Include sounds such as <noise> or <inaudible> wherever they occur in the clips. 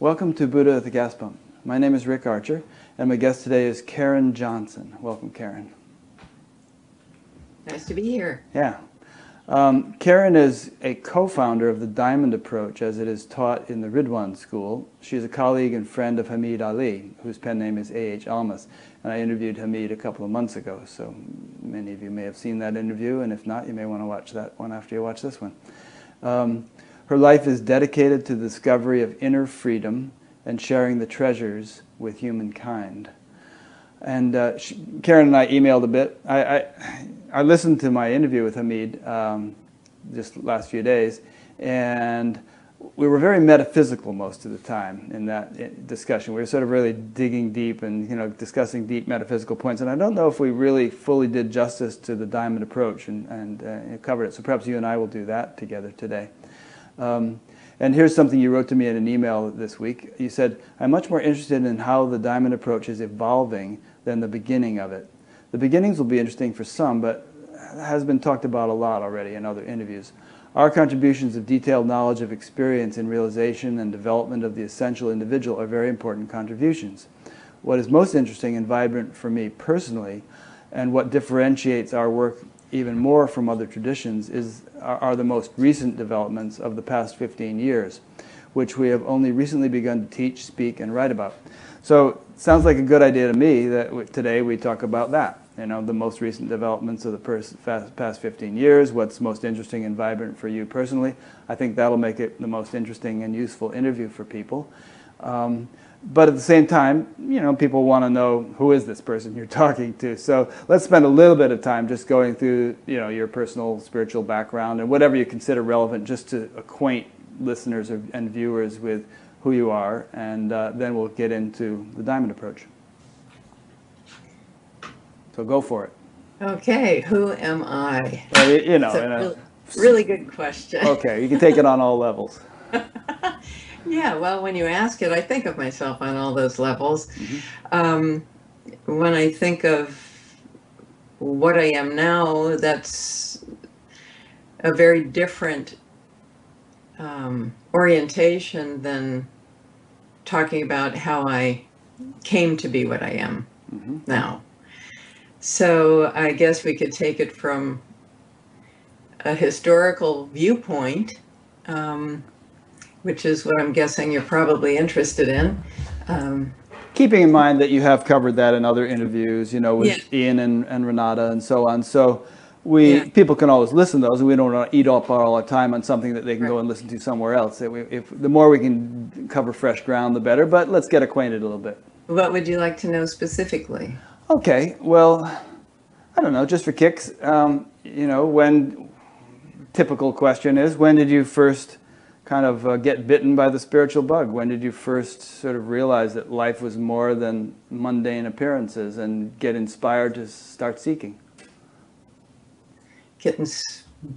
Welcome to Buddha at the Gas Pump. My name is Rick Archer, and my guest today is Karen Johnson. Welcome, Karen. Nice to be here. Yeah. Um, Karen is a co-founder of the Diamond Approach as it is taught in the Ridwan School. She is a colleague and friend of Hameed Ali, whose pen name is A.H. Almaas. And I interviewed Hameed a couple of months ago, so many of you may have seen that interview, and if not, you may want to watch that one after you watch this one. Um, her life is dedicated to the discovery of inner freedom and sharing the treasures with humankind. And uh, she, Karen and I emailed a bit. I, I, I listened to my interview with Hameed um, just last few days, and we were very metaphysical most of the time in that eh, discussion. We were sort of really digging deep and you know discussing deep metaphysical points. And I don't know if we really fully did justice to the diamond approach and, and uh, covered it. So perhaps you and I will do that together today. Um, and here's something you wrote to me in an email this week. You said, I'm much more interested in how the diamond approach is evolving than the beginning of it. The beginnings will be interesting for some, but has been talked about a lot already in other interviews. Our contributions of detailed knowledge of experience in realization and development of the essential individual are very important contributions. What is most interesting and vibrant for me personally, and what differentiates our work even more from other traditions is, are, are the most recent developments of the past 15 years, which we have only recently begun to teach, speak, and write about. So it sounds like a good idea to me that today we talk about that. You know, the most recent developments of the past 15 years, what's most interesting and vibrant for you personally. I think that'll make it the most interesting and useful interview for people. Um, but at the same time, you know, people want to know who is this person you're <laughs> talking to. So let's spend a little bit of time just going through, you know, your personal spiritual background and whatever you consider relevant, just to acquaint listeners and viewers with who you are, and uh, then we'll get into the diamond approach. So go for it. Okay, who am I? Well, you know, really, really good question. Okay, you can take it on all levels. <laughs> Yeah, well, when you ask it, I think of myself on all those levels. Mm-hmm. Um, when I think of what I am now, that's a very different um, orientation than talking about how I came to be what I am mm-hmm. now. So I guess we could take it from a historical viewpoint. Um, which is what I'm guessing you're probably interested in. Um, Keeping in mind that you have covered that in other interviews, you know, with yeah. Ian and, and Renata and so on. So we yeah. people can always listen to those, and we don't want to eat up all our time on something that they can right. go and listen to somewhere else. If, if the more we can cover fresh ground, the better. But let's get acquainted a little bit. What would you like to know specifically? Okay, well, I don't know, just for kicks. Um, you know, when typical question is, when did you first kind of uh, get bitten by the spiritual bug? When did you first sort of realize that life was more than mundane appearances and get inspired to start seeking? Getting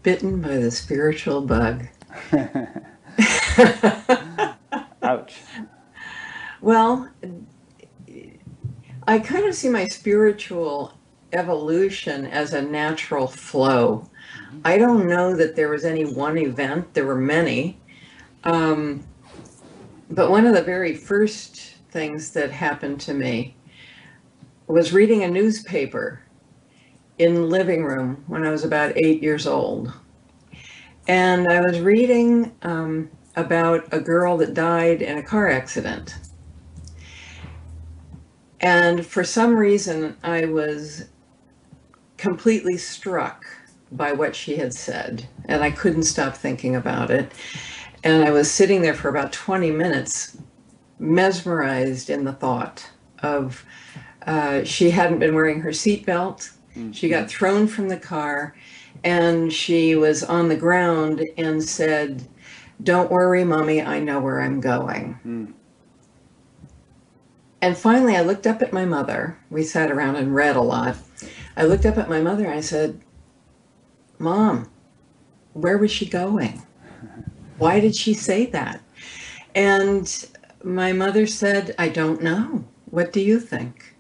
bitten by the spiritual bug. <laughs> Ouch. Well, I kind of see my spiritual evolution as a natural flow. I don't know that there was any one event, there were many. Um, but one of the very first things that happened to me was reading a newspaper in the living room when I was about eight years old. And I was reading um, about a girl that died in a car accident. And for some reason, I was completely struck by what she had said, and I couldn't stop thinking about it. And I was sitting there for about 20 minutes, mesmerized in the thought of uh, she hadn't been wearing her seatbelt. Mm-hmm. She got thrown from the car and she was on the ground and said, Don't worry, mommy, I know where I'm going. Mm. And finally, I looked up at my mother. We sat around and read a lot. I looked up at my mother and I said, Mom, where was she going? Why did she say that? And my mother said, I don't know. What do you think?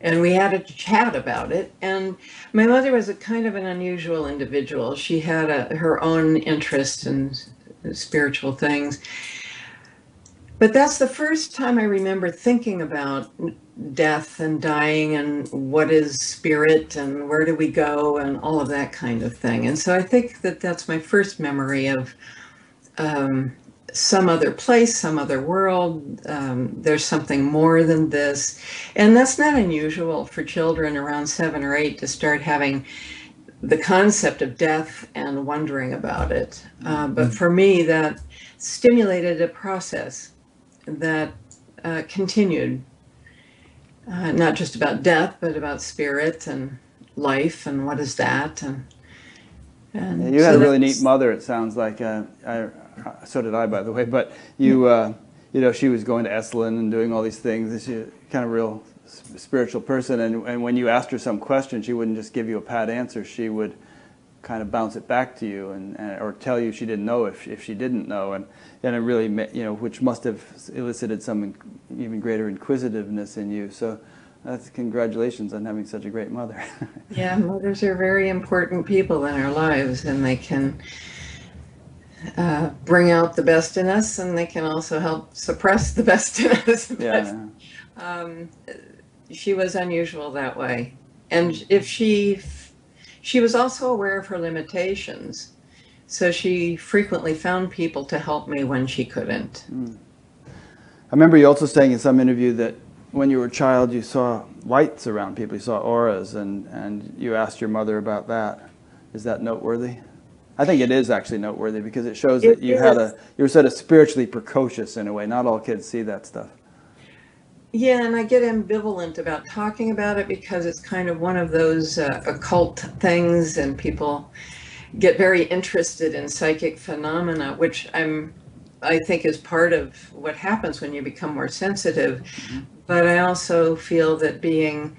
And we had a chat about it. And my mother was a kind of an unusual individual. She had a, her own interest in spiritual things. but that's the first time I remember thinking about death and dying and what is spirit and where do we go and all of that kind of thing. And so I think that that's my first memory of um, some other place, some other world. Um, there's something more than this. And that's not unusual for children around seven or eight to start having the concept of death and wondering about it. Uh, but for me, that stimulated a process that uh, continued, uh, not just about death, but about spirit and life and what is that. And, and yeah, you had a really neat mother. It sounds like. Uh, I, <laughs> so did I, by the way. But you, uh, you know, she was going to Esalen and doing all these things. She's a kind of real spiritual person. And, and when you asked her some question, she wouldn't just give you a pat answer. She would kind of bounce it back to you and, and or tell you she didn't know if, if she didn't know. And, and it really, you know, which must have elicited some even greater inquisitiveness in you. So that's congratulations on having such a great mother. <laughs> yeah, mothers are very important people in our lives, and they can uh, bring out the best in us, and they can also help suppress the <laughs> best in us. yeah. Um, she was unusual that way, and if she she was also aware of her limitations, so she frequently found people to help me when she couldn't. Mm. I remember you also saying in some interview that when you were a child, you saw lights around people, you saw auras, and, and you asked your mother about that. Is that noteworthy? I think it is actually noteworthy because it shows that you had a you were sort of spiritually precocious in a way. Not all kids see that stuff. Yeah, and I get ambivalent about talking about it because it's kind of one of those uh, occult things, and people get very interested in psychic phenomena, which I'm I think is part of what happens when you become more sensitive. Mm-hmm. But I also feel that being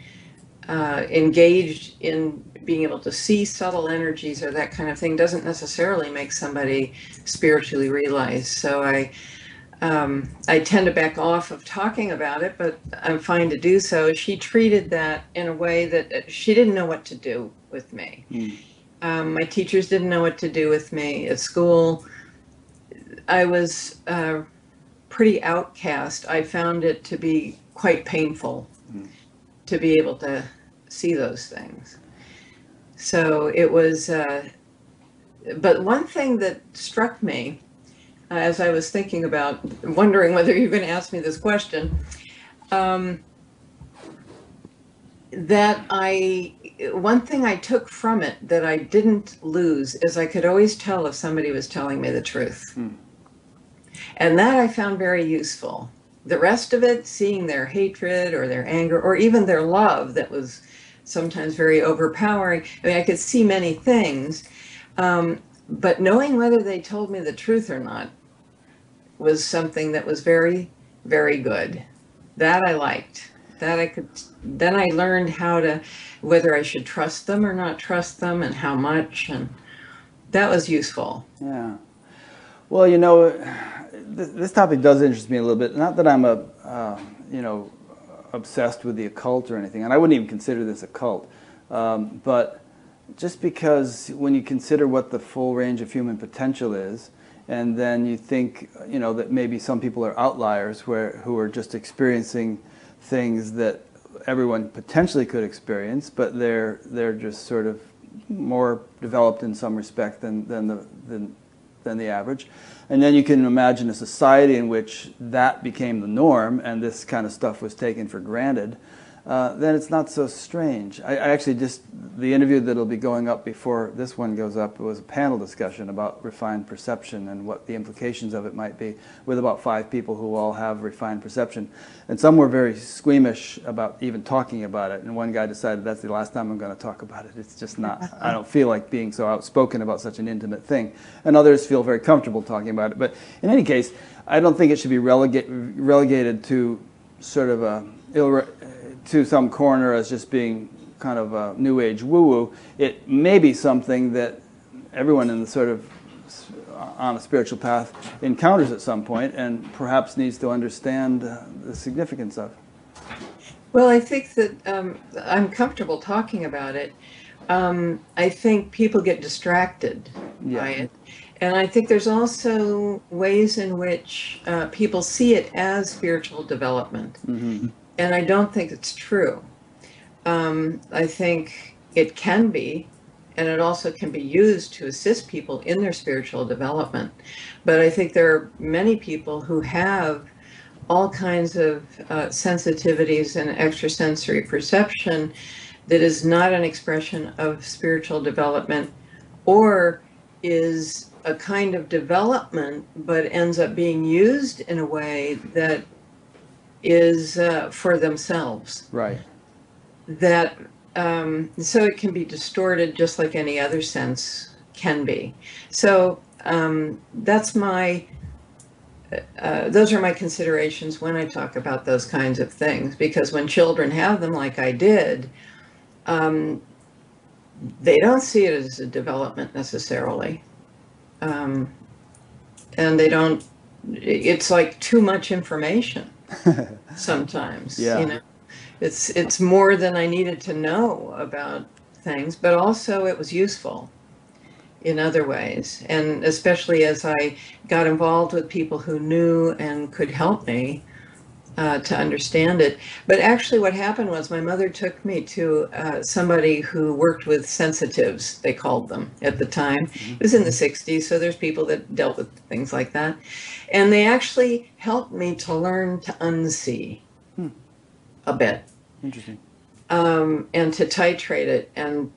uh, engaged in being able to see subtle energies or that kind of thing doesn't necessarily make somebody spiritually realized. So I um, I tend to back off of talking about it, but I'm fine to do so. She treated that in a way that uh, she didn't know what to do with me. Mm. Um, my teachers didn't know what to do with me at school. I was uh, pretty outcast. I found it to be quite painful mm. to be able to see those things. So it was, uh, but one thing that struck me uh, as I was thinking about, wondering whether you're going to ask me this question, um, that I, one thing I took from it that I didn't lose is I could always tell if somebody was telling me the truth. Hmm. And that I found very useful. The rest of it, seeing their hatred or their anger or even their love that was sometimes very overpowering. I mean, I could see many things, um, but knowing whether they told me the truth or not was something that was very, very good. That I liked. That I could. Then I learned how to, whether I should trust them or not trust them, and how much, and that was useful. Yeah. Well, you know, this topic does interest me a little bit. Not that I'm a, uh, you know, obsessed with the occult or anything, and I wouldn't even consider this a cult. Um, but just because when you consider what the full range of human potential is, and then you think, you know, that maybe some people are outliers where who are just experiencing things that everyone potentially could experience, but they're they're just sort of more developed in some respect than than the than, than the average. And then you can imagine a society in which that became the norm and this kind of stuff was taken for granted. Uh, then it's not so strange. I, I, actually just, the interview that'll be going up before this one goes up was a panel discussion about refined perception and what the implications of it might be with about five people who all have refined perception. And some were very squeamish about even talking about it. And one guy decided that's the last time I'm going to talk about it. It's just not, <laughs> I don't feel like being so outspoken about such an intimate thing. And others feel very comfortable talking about it. But in any case, I don't think it should be relegate, relegated to sort of a to some corner as just being kind of a new age woo woo, it may be something that everyone in the sort of on a spiritual path encounters at some point and perhaps needs to understand the significance of. Well, I think that um, I'm comfortable talking about it. Um, I think people get distracted yeah. by it. And I think there's also ways in which uh, people see it as spiritual development. Mm-hmm. And I don't think it's true. Um, I think it can be, and it also can be used to assist people in their spiritual development. But I think there are many people who have all kinds of uh, sensitivities and extrasensory perception that is not an expression of spiritual development or is a kind of development but ends up being used in a way that is uh, for themselves. Right. that um, so it can be distorted just like any other sense can be. So um, that's my uh, those are my considerations when I talk about those kinds of things because when children have them like I did um, they don't see it as a development necessarily. Um, and they don't it's like too much information <laughs> sometimes Yeah. you know? It's it's more than i needed to know about things but also it was useful in other ways. And especially as i got involved with people who knew and could help me uh, to understand it. But actually what happened was my mother took me to uh, somebody who worked with sensitives they called them at the time. It was in the 60s so there's people that dealt with things like that and they actually helped me to learn to unsee Hmm. a bit Interesting. um, and to titrate it. And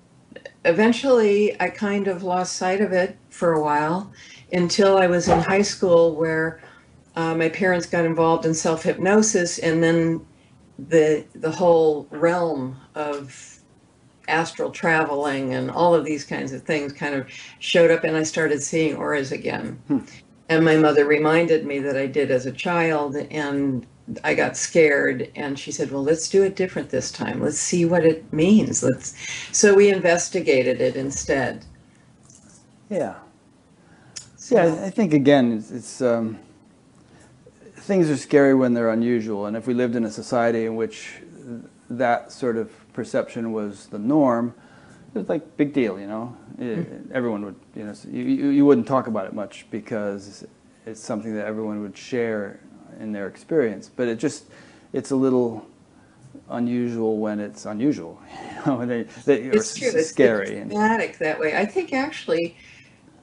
eventually, I kind of lost sight of it for a while until I was in high school, where uh, my parents got involved in self hypnosis, and then the the whole realm of astral traveling and all of these kinds of things kind of showed up, and I started seeing auras again. Hmm. And my mother reminded me that I did as a child, and I got scared and she said, "Well, let's do it different this time. Let's see what it means. Let's." So we investigated it instead. Yeah. So, Yeah, I- think again, it's, it's um, things are scary when they're unusual, and if we lived in a society in which that sort of perception was the norm, it's like big deal, you know. It, Everyone would, you know, you, you you wouldn't talk about it much because it's something that everyone would share in their experience. But it just, it's a little unusual when it's unusual, <laughs> you know, and they, they, it's true. It's, scary. it's dramatic that way. I think actually,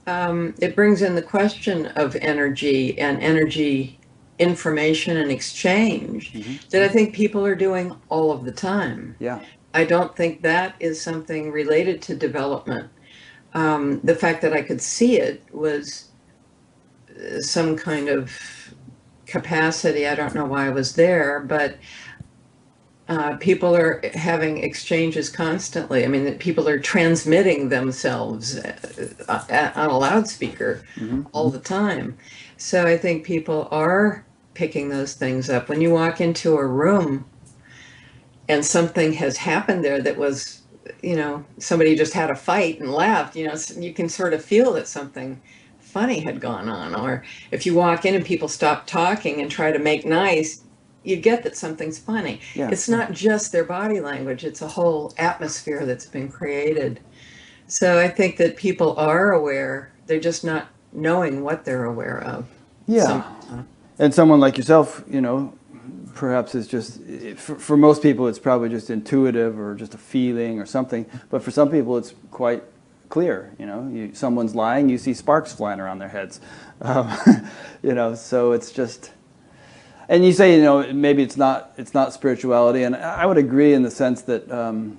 um, it brings in the question of energy and energy information and exchange Mhm. that I think people are doing all of the time. yeah. I don't think that is something related to development. Um, the fact that I could see it was uh, some kind of capacity. I don't know why I was there, but uh, people are having exchanges constantly. I mean, people are transmitting themselves uh, uh, on a loudspeaker Mhm. all the time. So I think people are picking those things up. When you walk into a room and something has happened there that was, you know, somebody just had a fight and left, you know, you can sort of feel that something funny had gone on. Or if you walk in and people stop talking and try to make nice, you get that something's funny. Yeah. It's not just their body language, it's a whole atmosphere that's been created. So I think that people are aware, they're just not knowing what they're aware of. Yeah. And someone like yourself, you know, perhaps it's just for, for most people it's probably just intuitive or just a feeling or something. But for some people it's quite clear. You know, you, someone's lying, you see sparks flying around their heads. <laughs> Um, you know, so it's just. And you say, you know, maybe it's not it's not spirituality, and I would agree in the sense that um,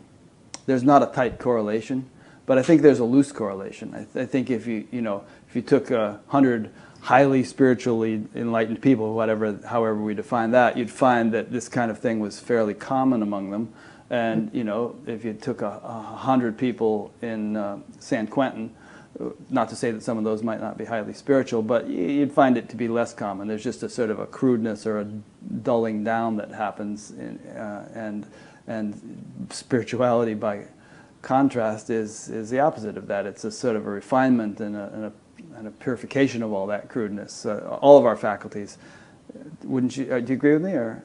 there's not a tight correlation, but I think there's a loose correlation. I, th- I think if you you know if you took a hundred highly spiritually enlightened people, whatever however we define that, you'd find that this kind of thing was fairly common among them. And you know, if you took a, a hundred people in uh, San Quentin, uh, not to say that some of those might not be highly spiritual, but you'd find it to be less common. There's just a sort of a crudeness or a dulling down that happens, in, uh, and and spirituality by contrast is is the opposite of that. It's a sort of a refinement and a, and a, and a purification of all that crudeness. Uh, all of our faculties. Wouldn't you? Uh, do you agree with me? Or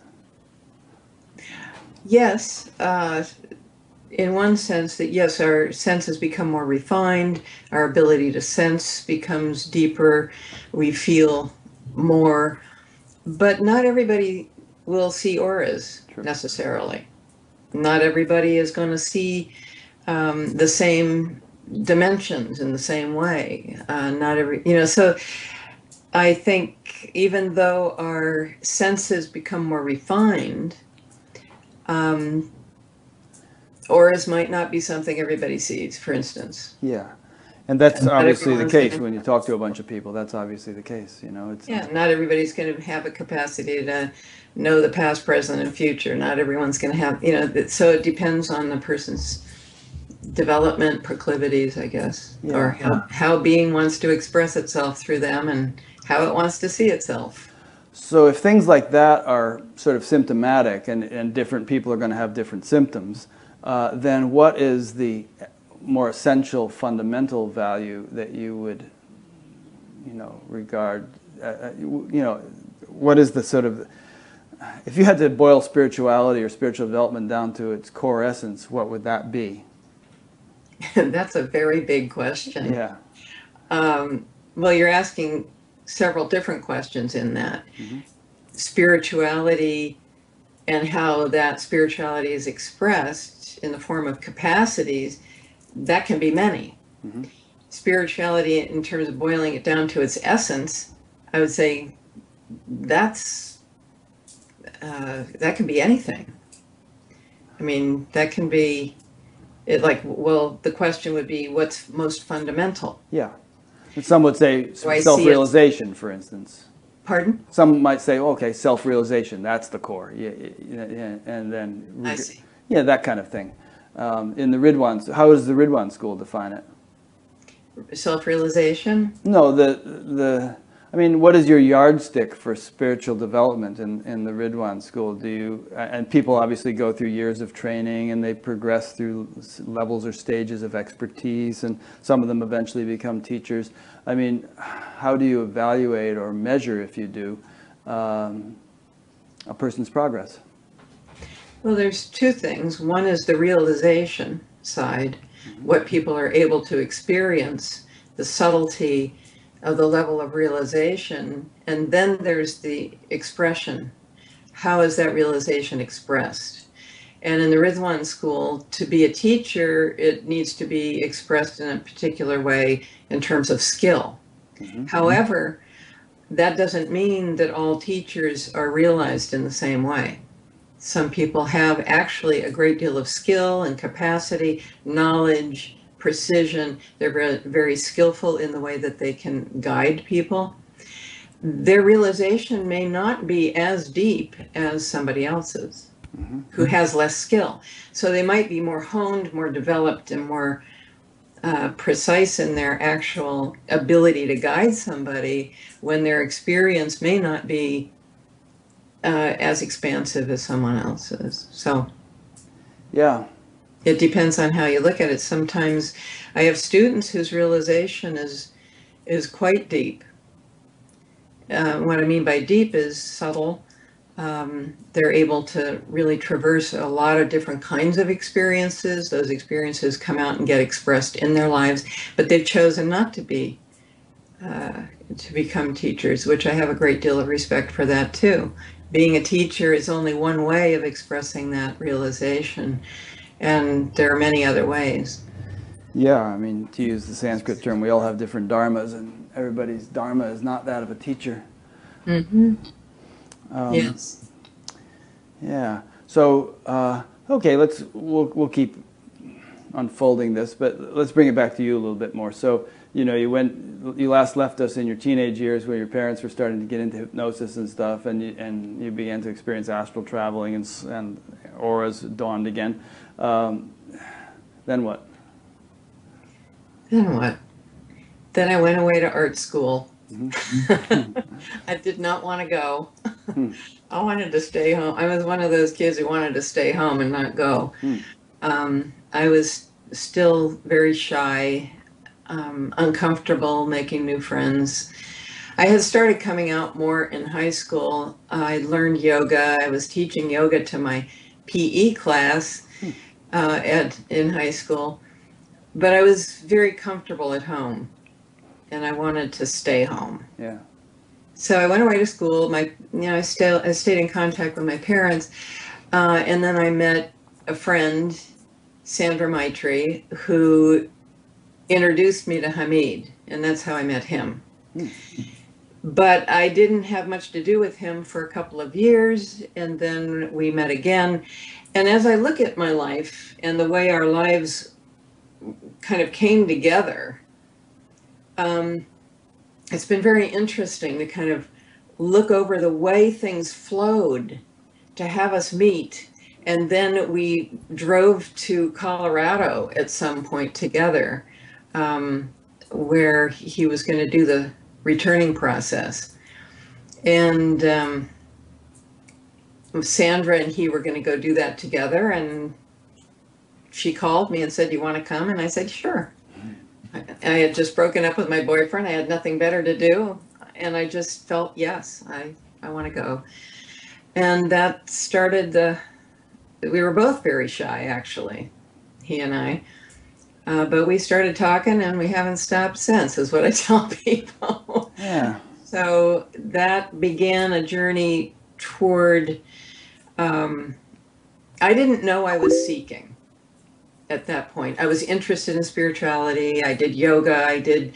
Yes, uh, in one sense that yes, our senses become more refined, our ability to sense becomes deeper, we feel more, but not everybody will see auras True. necessarily. Not everybody is going to see um, the same dimensions in the same way. Uh, not every, you know, so I think even though our senses become more refined, um, auras might not be something everybody sees, for instance. Yeah. And that's Not obviously the case gonna- when you talk to a bunch of people. That's obviously the case. You know, it's Yeah, not everybody's going to have a capacity to know the past, present, and future. Not everyone's going to have, you know, so it depends on the person's development proclivities, I guess, or Yeah. how, how being wants to express itself through them and how it wants to see itself. So if things like that are sort of symptomatic and, and different people are going to have different symptoms, uh, then what is the more essential fundamental value that you would, you know, regard, uh, uh, you know, what is the sort of, if you had to boil spirituality or spiritual development down to its core essence, what would that be? <laughs> That's a very big question. Yeah. Um, well, you're asking several different questions in that. Mhm. Spirituality and how that spirituality is expressed in the form of capacities, that can be many. Mhm. Spirituality, in terms of boiling it down to its essence, I would say that's uh, that can be anything. I mean, that can be it like well the question would be what's most fundamental Yeah. And some would say Do I see it- self-realization, for instance. pardon Some might say, okay, self-realization, that's the core. Yeah, yeah, yeah, and then i see yeah, that kind of thing. Um, in the Ridwan, how does the Ridwan school define it? self-realization No, the the. I mean, what is your yardstick for spiritual development in, in the Ridwan school? Do you and people obviously go through years of training and they progress through levels or stages of expertise, and some of them eventually become teachers. I mean, how do you evaluate or measure, if you do, um, a person's progress? well there's two things one is the realization side what people are able to experience the subtlety of the level of realization and then there's the expression. How is that realization expressed? And in the Ridwan school to be a teacher it needs to be expressed in a particular way in terms of skill. Mhm. however that doesn't mean that all teachers are realized in the same way. Some people have actually a great deal of skill and capacity, knowledge, precision. They're very, very skillful in the way that they can guide people. Their realization may not be as deep as somebody else's Mhm. who has less skill. So they might be more honed, more developed, and more uh, precise in their actual ability to guide somebody when their experience may not be uh, as expansive as someone else's. So Yeah. It depends on how you look at it. Sometimes I have students whose realization is is quite deep. Uh, what I mean by deep is subtle. Um, they're able to really traverse a lot of different kinds of experiences. Those experiences come out and get expressed in their lives, but they've chosen not to be uh, to become teachers, which I have a great deal of respect for that too. Being a teacher is only one way of expressing that realization, and there are many other ways. Yeah, I mean, to use the Sanskrit term, we all have different dharmas, and everybody's dharma is not that of a teacher. Mm-hmm. Um, yes. Yeah. So, uh, okay, let's we'll we'll keep unfolding this, but let's bring it back to you a little bit more. So, you know, you went, you last left us in your teenage years when your parents were starting to get into hypnosis and stuff, and you, and you began to experience astral traveling and and auras dawned again. Um, then what? Then what? Then I went away to art school. Mhm. <laughs> I did not want to go. Hmm. <laughs> I wanted to stay home. I was one of those kids who wanted to stay home and not go. Hmm. Um, I was still very shy, um, uncomfortable making new friends. I had started coming out more in high school. I learned yoga. I was teaching yoga to my PE class. Hmm. uh, at in high school, but I was very comfortable at home, and I wanted to stay home. Yeah. So I went away to school. My, you know, I still I stayed in contact with my parents, uh, and then I met a friend, Sandra Maitri, who introduced me to Hameed, and that's how I met him. But I didn't have much to do with him for a couple of years, and then we met again. And as I look at my life and the way our lives kind of came together, um, it's been very interesting to kind of look over the way things flowed to have us meet. And then we drove to Colorado at some point together, um, where he was going to do the returning process. And um, Sandra and he were going to go do that together. And she called me and said, You want to come? And I said, Sure. I I had just broken up with my boyfriend. I had nothing better to do. And I just felt, yes, I, I want to go. And that started the, we were both very shy, actually, he and I. Uh, but we started talking and we haven't stopped since, is what I <laughs> tell people. Yeah. So that began a journey toward, um, I didn't know I was seeking at that point. I was interested in spirituality. I did yoga. I did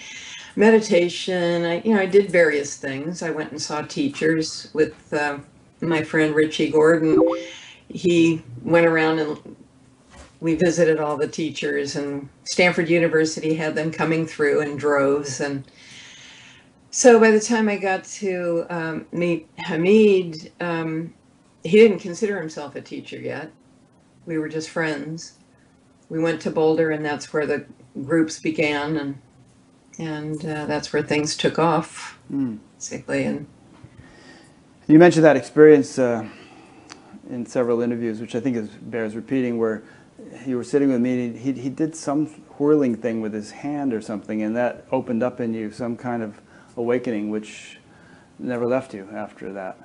meditation. I, you know, I did various things. I went and saw teachers with uh, my friend Richie Gordon. He went around and we visited all the teachers, and Stanford University had them coming through in droves. And so by the time I got to um, meet Hameed, um, he didn't consider himself a teacher yet. We were just friends we went to Boulder, and that's where the groups began, and and uh, that's where things took off, Mm. basically. And You mentioned that experience uh, in several interviews, which I think is bears repeating, where you were sitting with me. And he he did some whirling thing with his hand or something, and that opened up in you some kind of awakening, which never left you after that.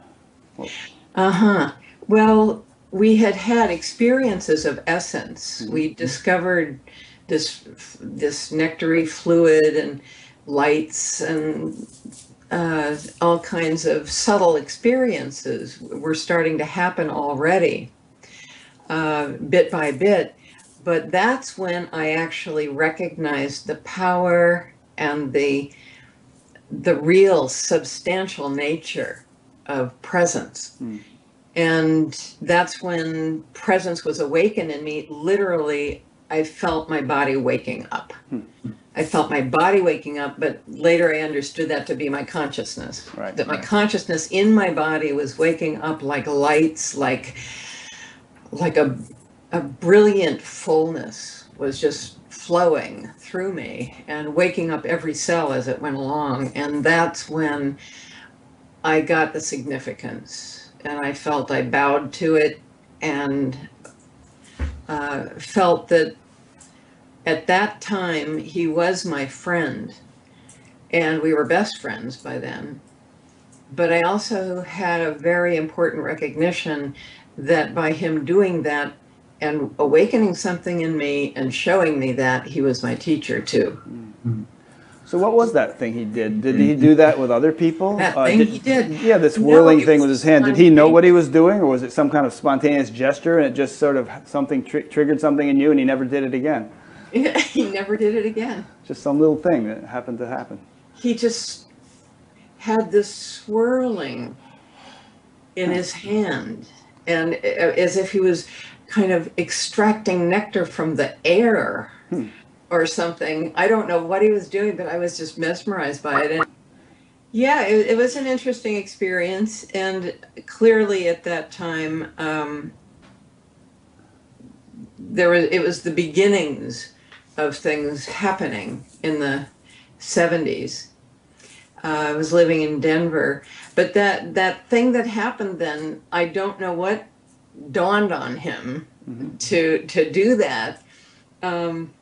Well, uh huh. Well, we had had experiences of essence. We discovered this this nectary fluid and lights and uh, all kinds of subtle experiences were starting to happen already, uh, bit by bit. But that's when I actually recognized the power and the the real substantial nature of presence. Hmm. And that's when presence was awakened in me. Literally, I felt my body waking up. I felt my body waking up, but later I understood that to be my consciousness. Right, That my right. consciousness in my body was waking up like lights, like like a a brilliant fullness was just flowing through me and waking up every cell as it went along. And that's when I got the significance. And I felt I bowed to it and uh, felt that at that time he was my friend. And we were best friends by then. But I also had a very important recognition that by him doing that and awakening something in me and showing me that, he was my teacher too. So what was that thing he did? Did he do that with other people? That Uh, thing he did. Yeah, this No, whirling it thing with his hand. Did he know what he was doing, or was it some kind of spontaneous gesture and it just sort of something tri- triggered something in you and he never did it again? <laughs> he never did it again. Just some little thing that happened to happen. He just had this swirling in his hand, and uh, as if he was kind of extracting nectar from the air or something. I don't know what he was doing, but I was just mesmerized by it. And yeah, it, it was an interesting experience, and clearly at that time, um, there was it was the beginnings of things happening in the 70s. Uh, I was living in Denver, but that that thing that happened then, I don't know what dawned on him to to do that. Um,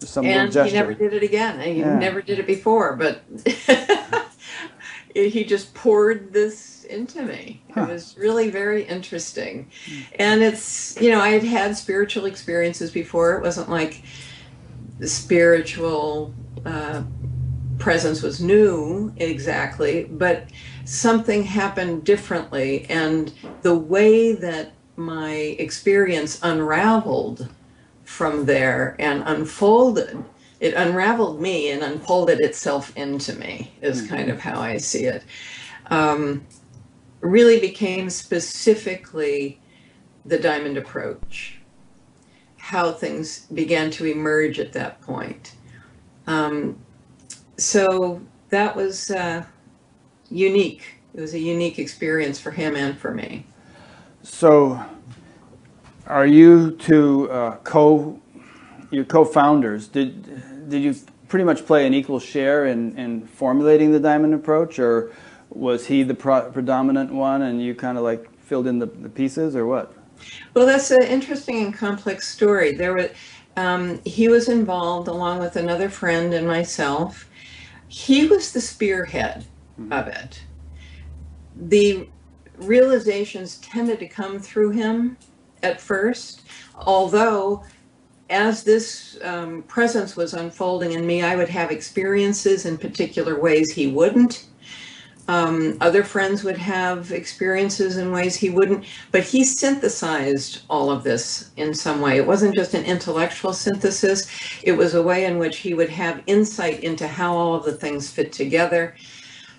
some and little he never did it again. He Yeah. never did it before, but <laughs> he just poured this into me. Huh. It was really very interesting. And it's, you know, I had had spiritual experiences before. It wasn't like the spiritual uh, presence was new exactly, but something happened differently. And the way that my experience unraveled from there and unfolded. It unraveled me and unfolded itself into me is kind of how i see it. Um, really became specifically the diamond approach how things began to emerge at that point. Um, so that was uh, unique. It was a unique experience for him and for me. So, are you two uh, co your co-founders? Did did you pretty much play an equal share in, in formulating the diamond approach, or was he the pro- predominant one and you kind of like filled in the, the pieces, or what? Well, that's an interesting and complex story. There was, um, he was involved along with another friend and myself. He was the spearhead of it. The realizations tended to come through him at first, although as this um, presence was unfolding in me, I would have experiences in particular ways he wouldn't. Um, other friends would have experiences in ways he wouldn't, but he synthesized all of this in some way. It wasn't just an intellectual synthesis, it was a way in which he would have insight into how all of the things fit together.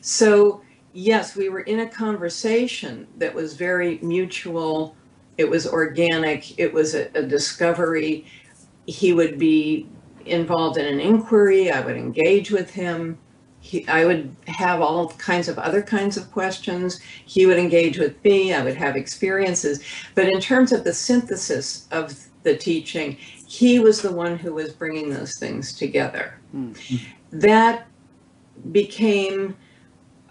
So, yes, we were in a conversation that was very mutual, it was organic, it was a, a discovery. He would be involved in an inquiry, I would engage with him he, I would have all kinds of other kinds of questions. He would engage with me. I would have experiences. But in terms of the synthesis of the teaching, he was the one who was bringing those things together. Mm. That became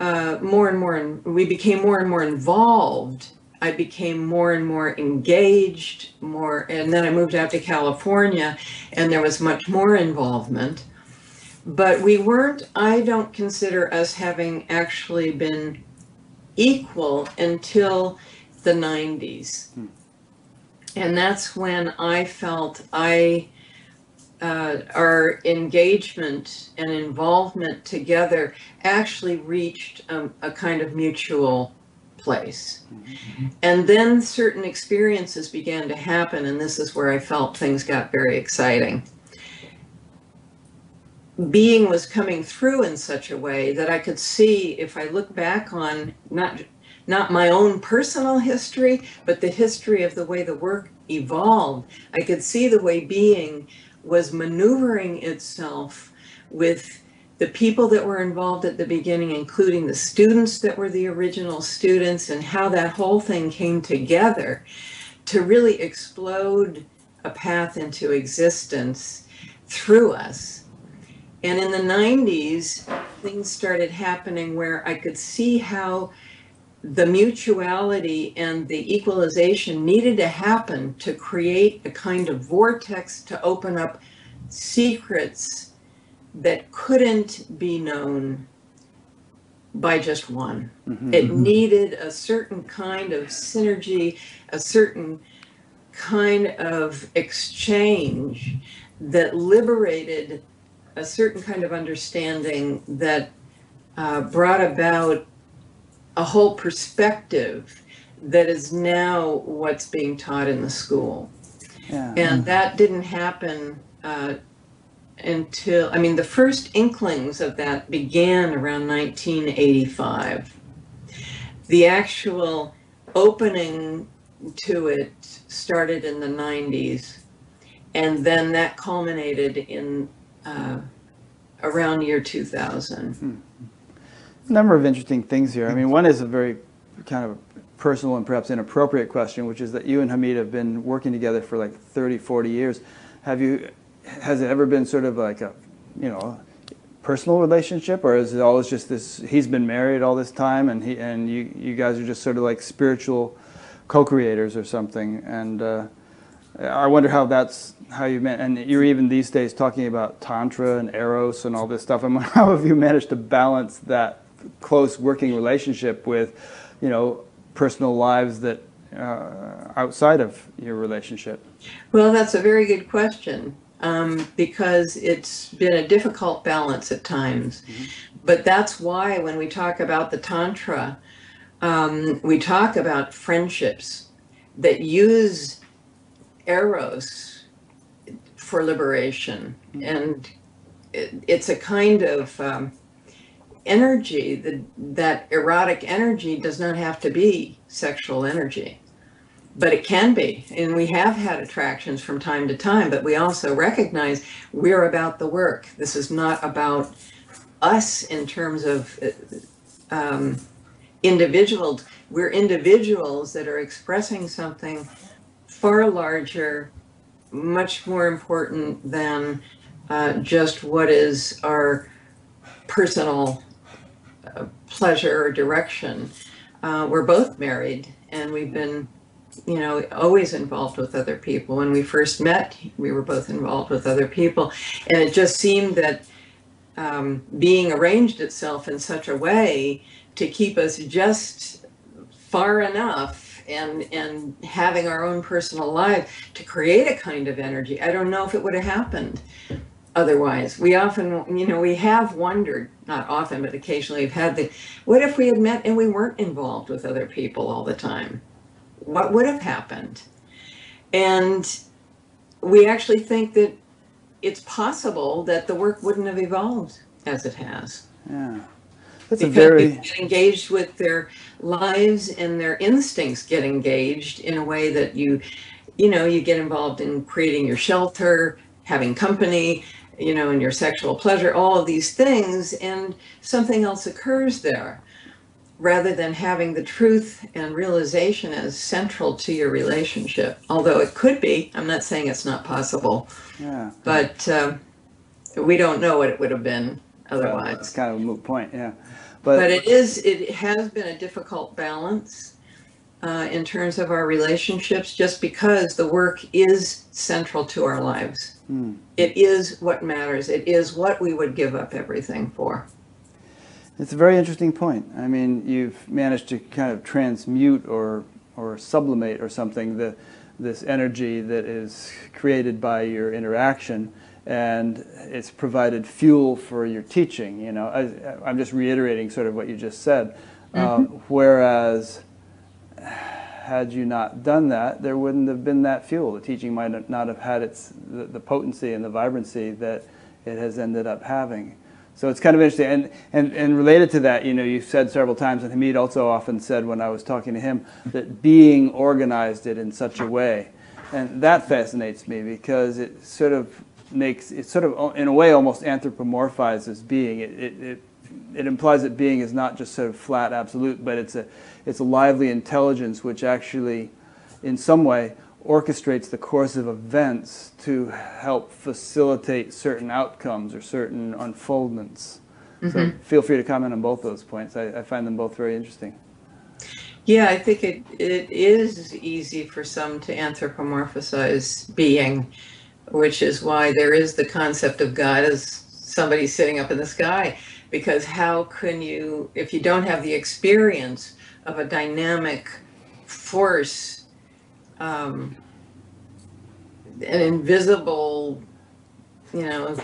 uh, more and more, we became more and more involved. I became more and more engaged, more, and then I moved out to California and there was much more involvement but we weren't i don't consider us having actually been equal until the 90s Hmm. and that's when i felt i uh, our engagement and involvement together actually reached um, a kind of mutual place mm-hmm. and then certain experiences began to happen and this is where i felt things got very exciting being was coming through in such a way that I could see if I look back on not not my own personal history, but the history of the way the work evolved. I could see the way being was maneuvering itself with the people that were involved at the beginning, including the students that were the original students, and how that whole thing came together to really explode a path into existence through us. And in the 90s, things started happening where I could see how the mutuality and the equalization needed to happen to create a kind of vortex to open up secrets that couldn't be known by just one. Mhm. It needed a certain kind of synergy, a certain kind of exchange that liberated a certain kind of understanding that uh, brought about a whole perspective that is now what's being taught in the school. Yeah. And that didn't happen uh, until, I mean, the first inklings of that began around 1985. The actual opening to it started in the 90s, and then that culminated in uh, around year 2000. A number of interesting things here. I mean, one is a very kind of personal and perhaps inappropriate question, which is that you and Hameed have been working together for like 30, 40 years. Have you, has it ever been sort of like a, you know, personal relationship, or is it always just this? He's been married all this time, and he and you, you guys are just sort of like spiritual co-creators or something. And uh, I wonder how that's how you met. And you're even these days talking about tantra and eros and all this stuff. I mean, <laughs> how have you managed to balance that close working relationship with, you know, personal lives that uh, outside of your relationship? Well, that's a very good question um, because it's been a difficult balance at times. Mm-hmm. But that's why when we talk about the Tantra, um, we talk about friendships that use eros for liberation. Mm-hmm. And it, it's a kind of um, energy that, that erotic energy does not have to be sexual energy but it can be. And we have had attractions from time to time but we also recognize we're about the work. This is not about us in terms of um, individuals we're individuals that are expressing something far larger much more important than uh, just what is our personal uh, pleasure or direction. Uh, we're both married and we've been you know, always involved with other people. When we first met, we were both involved with other people. And it just seemed that um, being arranged itself in such a way to keep us just far enough and, and having our own personal life to create a kind of energy. I don't know if it would have happened otherwise. We often, you know, we have wondered, not often, but occasionally we've had the, what if we had met and we weren't involved with other people all the time? What would have happened? And we actually think that it's possible that the work wouldn't have evolved as it has. Yeah. That's because a very get engaged with their lives and their instincts get engaged in a way that you you know you get involved in creating your shelter having company you know and your sexual pleasure all of these things and something else occurs there rather than having the truth and realization as central to your relationship. Although it could be, I'm not saying it's not possible. Yeah. But um, we don't know what it would have been otherwise. It's kind of a moot point, yeah. But, but it is, it has been a difficult balance uh, in terms of our relationships just because the work is central to our lives. Hmm. It is what matters. It is what we would give up everything for. It's a very interesting point. I mean, you've managed to kind of transmute or or sublimate or something the this energy that is created by your interaction, and it's provided fuel for your teaching. You know, I, am just reiterating sort of what you just said. Uh, mm-hmm. Uh, whereas, had you not done that, there wouldn't have been that fuel. The teaching might not have had its the, the potency and the vibrancy that it has ended up having. So it's kind of interesting. And, and, and related to that, you know, you've said several times, and Hameed also often said when I was talking to him, that being organized it in such a way. And that fascinates me because it sort of makes, it sort of, in a way, almost anthropomorphizes being. It, it, it, it implies that being is not just sort of flat absolute, but it's a, it's a lively intelligence which actually, in some way, orchestrates the course of events to help facilitate certain outcomes or certain unfoldments. Mm-hmm. So feel free to comment on both those points. I, I, find them both very interesting. Yeah, I think it, it is easy for some to anthropomorphize being, which is why there is the concept of God as somebody sitting up in the sky. Because how can you, if you don't have the experience of a dynamic force um, an invisible, you know,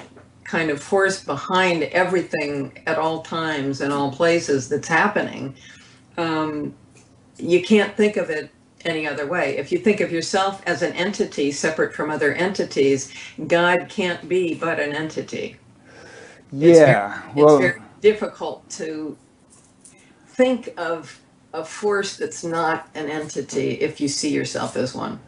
kind of force behind everything at all times and all places that's happening. Um, you can't think of it any other way. If you think of yourself as an entity separate from other entities, God can't be but an entity. Yeah. It's very, well, it's very difficult to think of a force that's not an entity if you see yourself as one.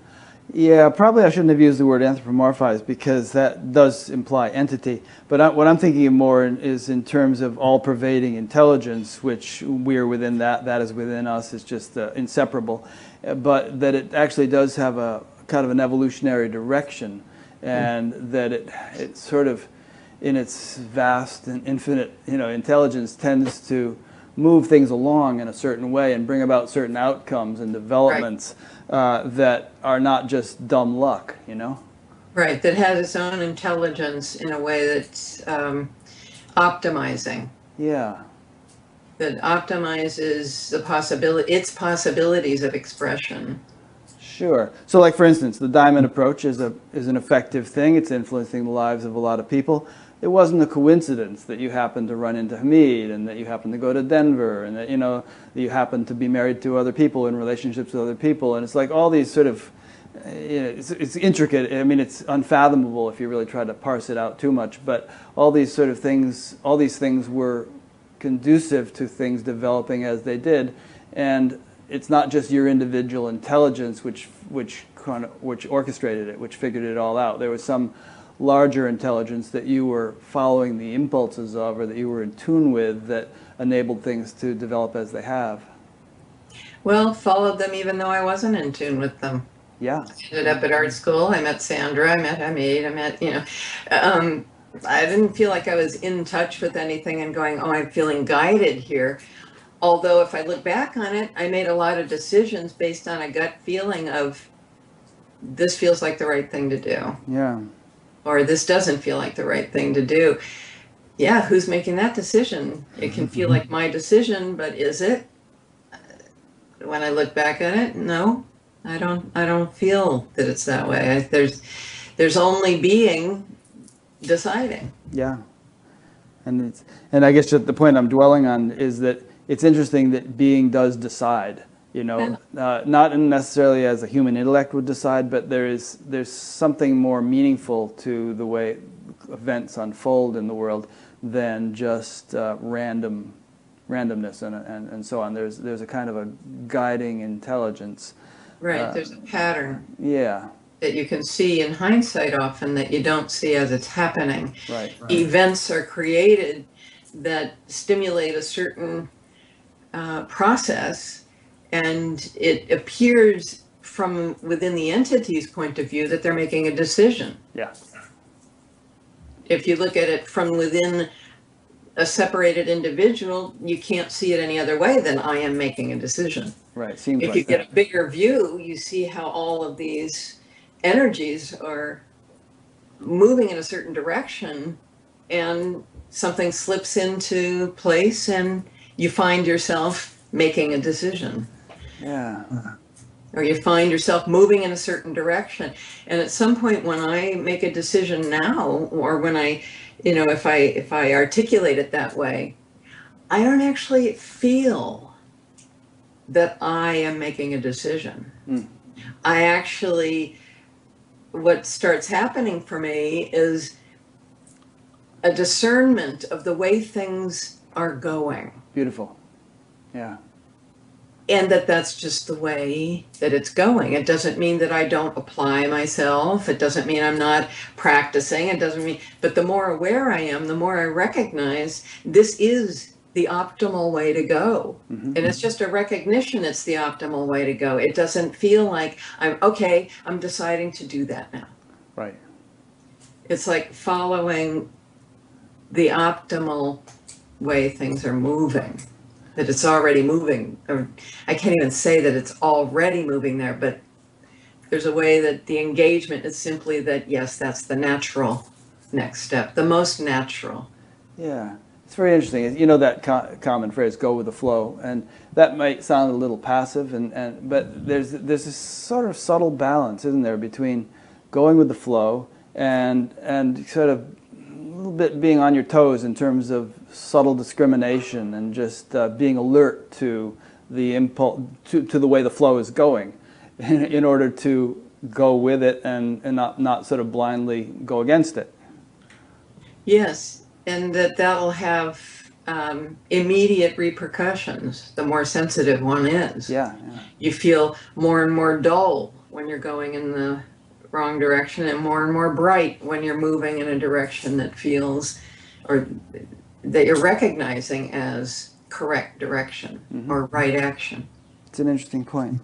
Yeah, probably I shouldn't have used the word anthropomorphize because that does imply entity. But I, what I'm thinking of more in, is in terms of all pervading intelligence, which we are within that, that is within us, is just uh, inseparable. Uh, but that it actually does have a kind of an evolutionary direction, and mm. that it, it sort of, in its vast and infinite you know, intelligence, tends to move things along in a certain way and bring about certain outcomes and developments right. uh, that are not just dumb luck, you know? Right, that has its own intelligence in a way that's um, optimizing. Yeah. that optimizes the possibility, its possibilities of expression. Sure. So, like for instance, the diamond approach is a is an effective thing. It's influencing the lives of a lot of people. It wasn't a coincidence that you happened to run into Hameed and that you happened to go to Denver and that you know that you happened to be married to other people in relationships with other people. And it's like all these sort of you know, it's, it's intricate. I mean, it's unfathomable if you really try to parse it out too much. But all these sort of things, all these things were conducive to things developing as they did, and it's not just your individual intelligence which which kind of, which orchestrated it, which figured it all out. There was some larger intelligence that you were following the impulses of, or that you were in tune with, that enabled things to develop as they have. Well, followed them even though I wasn't in tune with them. Yeah. Ended up at art school. I met Sandra. I met Hameed. I met you know. Um, I didn't feel like I was in touch with anything and going, oh, I'm feeling guided here. Although, if I look back on it, I made a lot of decisions based on a gut feeling of this feels like the right thing to do, Yeah. Or this doesn't feel like the right thing to do. Yeah, who's making that decision? It can feel mm-hmm. like my decision, but is it? When I look back at it, no, I don't. I don't feel that it's that way. I, there's, there's only being deciding. Yeah. And it's, and I guess the point I'm dwelling on is that it's interesting that being does decide. You know, <laughs> uh, not necessarily as a human intellect would decide, but there is there's something more meaningful to the way events unfold in the world than just uh, random randomness and, and, and so on. There's there's a kind of a guiding intelligence. Right. Uh, there's a pattern Yeah. that you can see in hindsight often that you don't see as it's happening. Right. Events are created that stimulate a certain uh, process, and it appears from within the entity's point of view that they're making a decision. Yeah. If you look at it from within a separated individual, you can't see it any other way than I am making a decision. Right. Seems if like you get a bigger view, you see how all of these energies are moving in a certain direction and something slips into place and you find yourself making a decision Yeah. or you find yourself moving in a certain direction and at some point when i make a decision now or when i you know if i if i articulate it that way i don't actually feel that i am making a decision Mm. i actually what starts happening for me is a discernment of the way things are going Beautiful. Yeah. And that that's just the way that it's going. It doesn't mean that I don't apply myself. It doesn't mean I'm not practicing. It doesn't mean, but the more aware I am, the more I recognize this is the optimal way to go. Mhm. And it's just a recognition it's the optimal way to go. It doesn't feel like I'm okay, I'm deciding to do that now. Right. It's like following the optimal way things are moving. That it's already moving, or I can't even say that it's already moving there, but there's a way that the engagement is simply that, yes, that's the natural next step, the most natural. Yeah, it's very interesting. You know that co- common phrase, "go with the flow," and that might sound a little passive, and, and but there's there's this sort of subtle balance, isn't there, between going with the flow and and sort of a little bit being on your toes in terms of subtle discrimination and just uh, being alert to the impulse to, to the way the flow is going, in, <laughs> in order to go with it and, and not not sort of blindly go against it. Yes, and that that'll have um, immediate repercussions the more sensitive one is. Yeah, yeah. you feel more and more dull when you're going in the wrong direction and more and more bright when you're moving in a direction that feels or that you're recognizing as correct direction Mhm. or right action. It's an interesting point.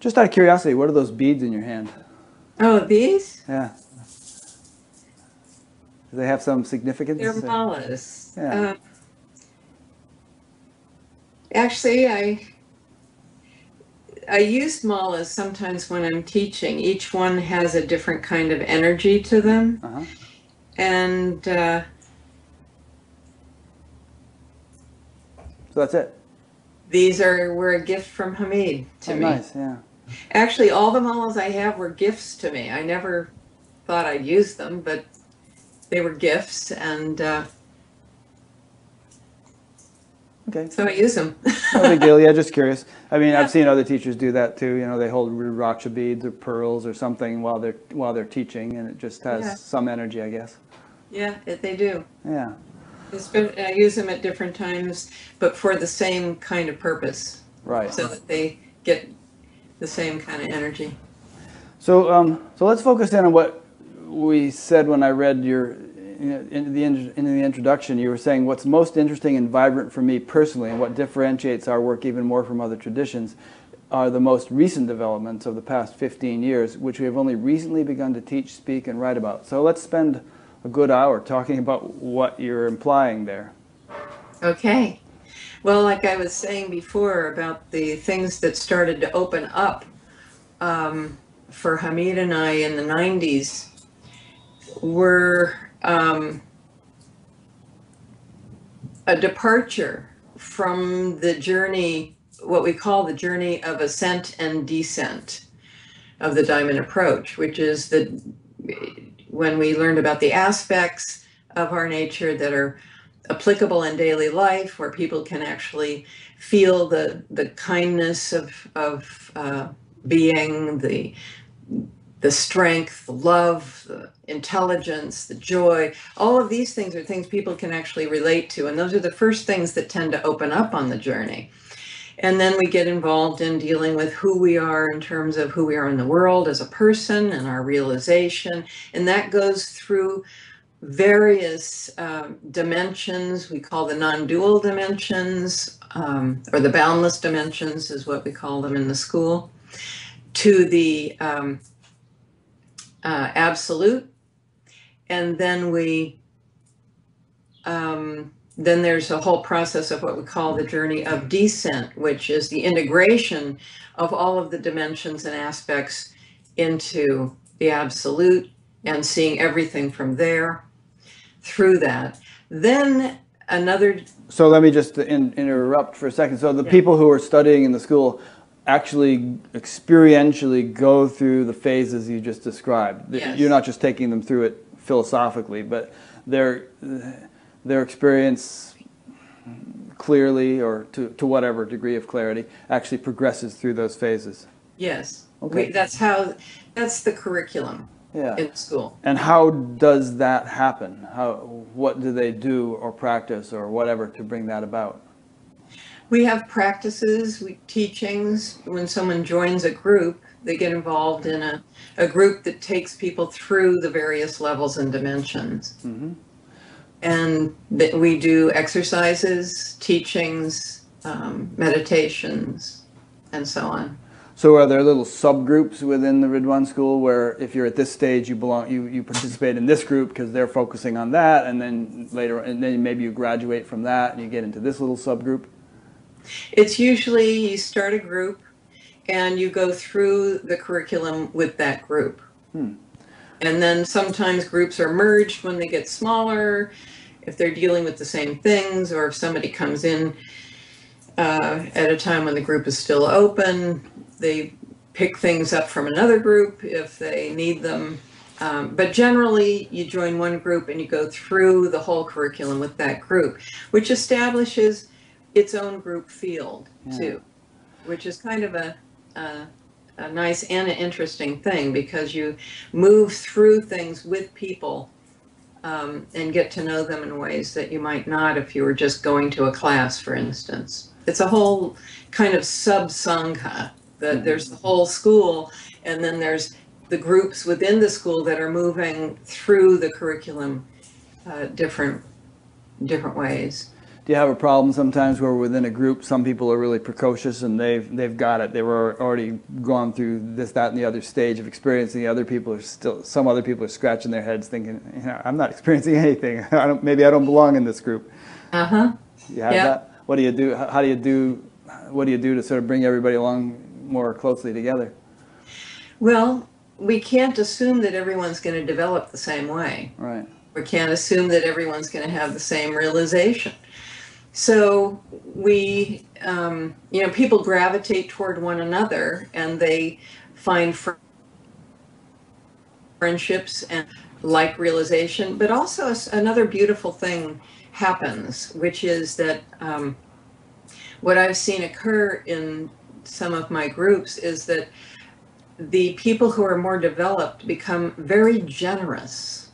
Just out of curiosity, what are those beads in your hand? Oh, these? Yeah. Do they have some significance? They're Uh, malas. Yeah. Um, actually, I I use malas sometimes when I'm teaching. Each one has a different kind of energy to them. Uh-huh. and uh, So that's it. These are were a gift from Hameed to oh, me. Nice, yeah. Actually, all the malas I have were gifts to me. I never thought I'd use them, but they were gifts, and uh, Okay. so I use them. No big deal. Yeah, just curious. I mean, Yeah. I've seen other teachers do that too. You know, they hold Rudraksha beads or pearls or something while they're while they're teaching, and it just has Yeah. some energy, I guess. yeah, it, they do. Yeah. It's been, I use them at different times, but for the same kind of purpose, Right. so that they get the same kind of energy. So, um, so let's focus in on what we said when I read your in the in the introduction. You were saying what's most interesting and vibrant for me personally, and what differentiates our work even more from other traditions, are the most recent developments of the past 15 years, which we have only recently begun to teach, speak, and write about. So let's spend a good hour talking about what you're implying there. Okay. Well, like I was saying before about the things that started to open up um, for Hameed and I in the 90s were um, a departure from the journey, what we call the journey of ascent and descent of the diamond approach, which is the when we learned about the aspects of our nature that are applicable in daily life, where people can actually feel the the kindness of of uh, being, the the strength, the love, the intelligence, the joy. All of these things are things people can actually relate to, and those are the first things that tend to open up on the journey. And then we get involved in dealing with who we are in terms of who we are in the world as a person and our realization. And that goes through various um, dimensions. We call the non dual dimensions, um, or the boundless dimensions, is what we call them in the school, to the um, uh, absolute. And then we um, then there's a whole process of what we call the journey of descent, which is the integration of all of the dimensions and aspects into the absolute and seeing everything from there through that. Then another, So let me just in, interrupt for a second. So the Yeah. people who are studying in the school actually experientially go through the phases you just described. Yes. You're not just taking them through it philosophically, but their their experience clearly or to, to whatever degree of clarity actually progresses through those phases. yes, Okay. we, that's how, that's the curriculum Yeah. in school. And how does that happen? How what do they do or practice or whatever to bring that about? We have practices, we, teachings. When someone joins a group, they get involved in a, a group that takes people through the various levels and dimensions. hmm And that we do exercises, teachings, um, meditations, and so on. So are there little subgroups within the Ridwan school where if you're at this stage you belong you, you participate in this group because they're focusing on that and then later and then maybe you graduate from that and you get into this little subgroup? It's usually you start a group and you go through the curriculum with that group. Hmm. And then sometimes groups are merged when they get smaller, if they're dealing with the same things, or if somebody comes in uh, at a time when the group is still open, they pick things up from another group if they need them. Um, but generally, you join one group and you go through the whole curriculum with that group, which establishes its own group field Yeah. too, which is kind of a, a a nice and an interesting thing because you move through things with people um, and get to know them in ways that you might not if you were just going to a class, for instance. It's a whole kind of sub sangha. That Mhm. there's the whole school, and then there's the groups within the school that are moving through the curriculum uh, different different ways. Do you have a problem sometimes where within a group some people are really precocious and they've they've got it. They were already gone through this, that, and the other stage of experience, and the other people are still. Some other people are scratching their heads, thinking, you know, I'm not <laughs> experiencing anything. <laughs> I don't. Maybe I don't belong in this group. Uh huh. You have Yeah. that. What do you do? How how do you do? What do you do to sort of bring everybody along more closely together? Well, we can't assume that everyone's going to develop the same way. Right. We can't assume that everyone's going to have the same realization. So we, um, you know, people gravitate toward one another and they find fr- friendships and like realization. But also, another beautiful thing happens, which is that um, what I've seen occur in some of my groups is that the people who are more developed become very generous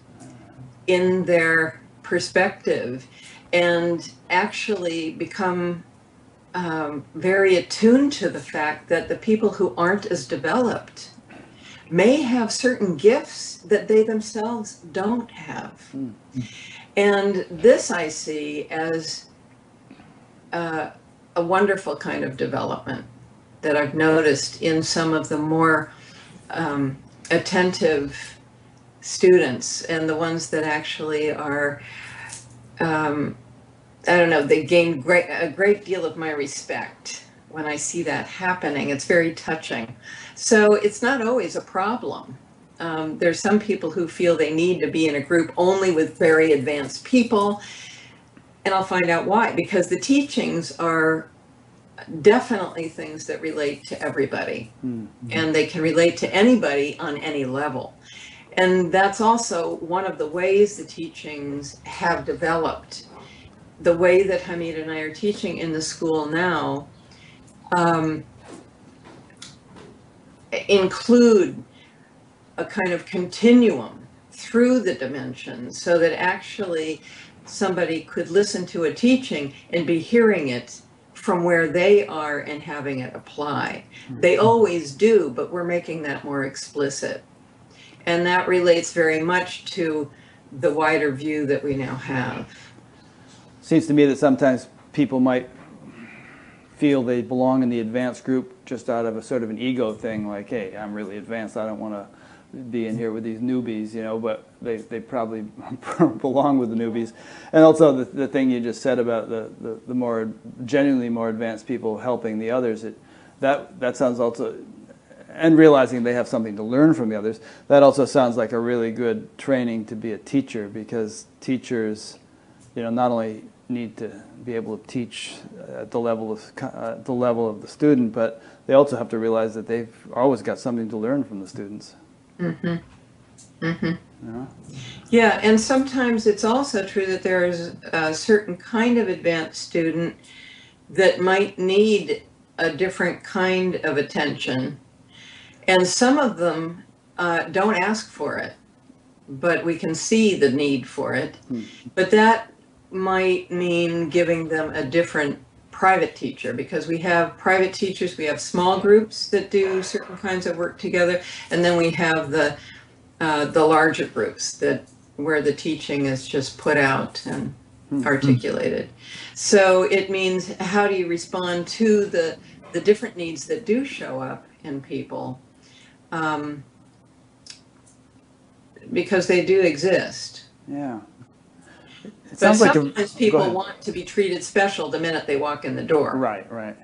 in their perspective and actually become um, very attuned to the fact that the people who aren't as developed may have certain gifts that they themselves don't have. Mm. And this I see as uh, a wonderful kind of development that I've noticed in some of the more um, attentive students and the ones that actually are um, I don't know, they gain great a great deal of my respect when I see that happening. It's very touching. So it's not always a problem. Um, there's some people who feel they need to be in a group only with very advanced people, and I'll find out why. Because the teachings are definitely things that relate to everybody, Mm. and they can relate to anybody on any level. And that's also one of the ways the teachings have developed. The way that Hameed and I are teaching in the school now um, include a kind of continuum through the dimensions so that actually somebody could listen to a teaching and be hearing it from where they are and having it apply. They always do, but we're making that more explicit. And that relates very much to the wider view that we now have. Seems to me that sometimes people might feel they belong in the advanced group just out of a sort of an ego thing, like, hey, I'm really advanced, I don't want to be in here with these newbies, you know, but they, they probably <laughs> belong with the newbies. And also the, the thing you just said about the, the, the more genuinely more advanced people helping the others, it, that, that sounds also, and realizing they have something to learn from the others, that also sounds like a really good training to be a teacher because teachers, you know, not only need to be able to teach at the level of uh, the level of the student, but they also have to realize that they've always got something to learn from the students. Mm-hmm. Mm-hmm. Know? Yeah, and sometimes it's also true that there's a certain kind of advanced student that might need a different kind of attention. And some of them uh, don't ask for it, but we can see the need for it. Hmm. But that might mean giving them a different private teacher because we have private teachers, we have small groups that do certain kinds of work together, and then we have the uh, the larger groups that where the teaching is just put out and Hmm. articulated. So it means how do you respond to the the different needs that do show up in people, um, because they do exist. Yeah. It But sounds like a, sometimes go people want to be treated special the minute they walk in the door. Right, right.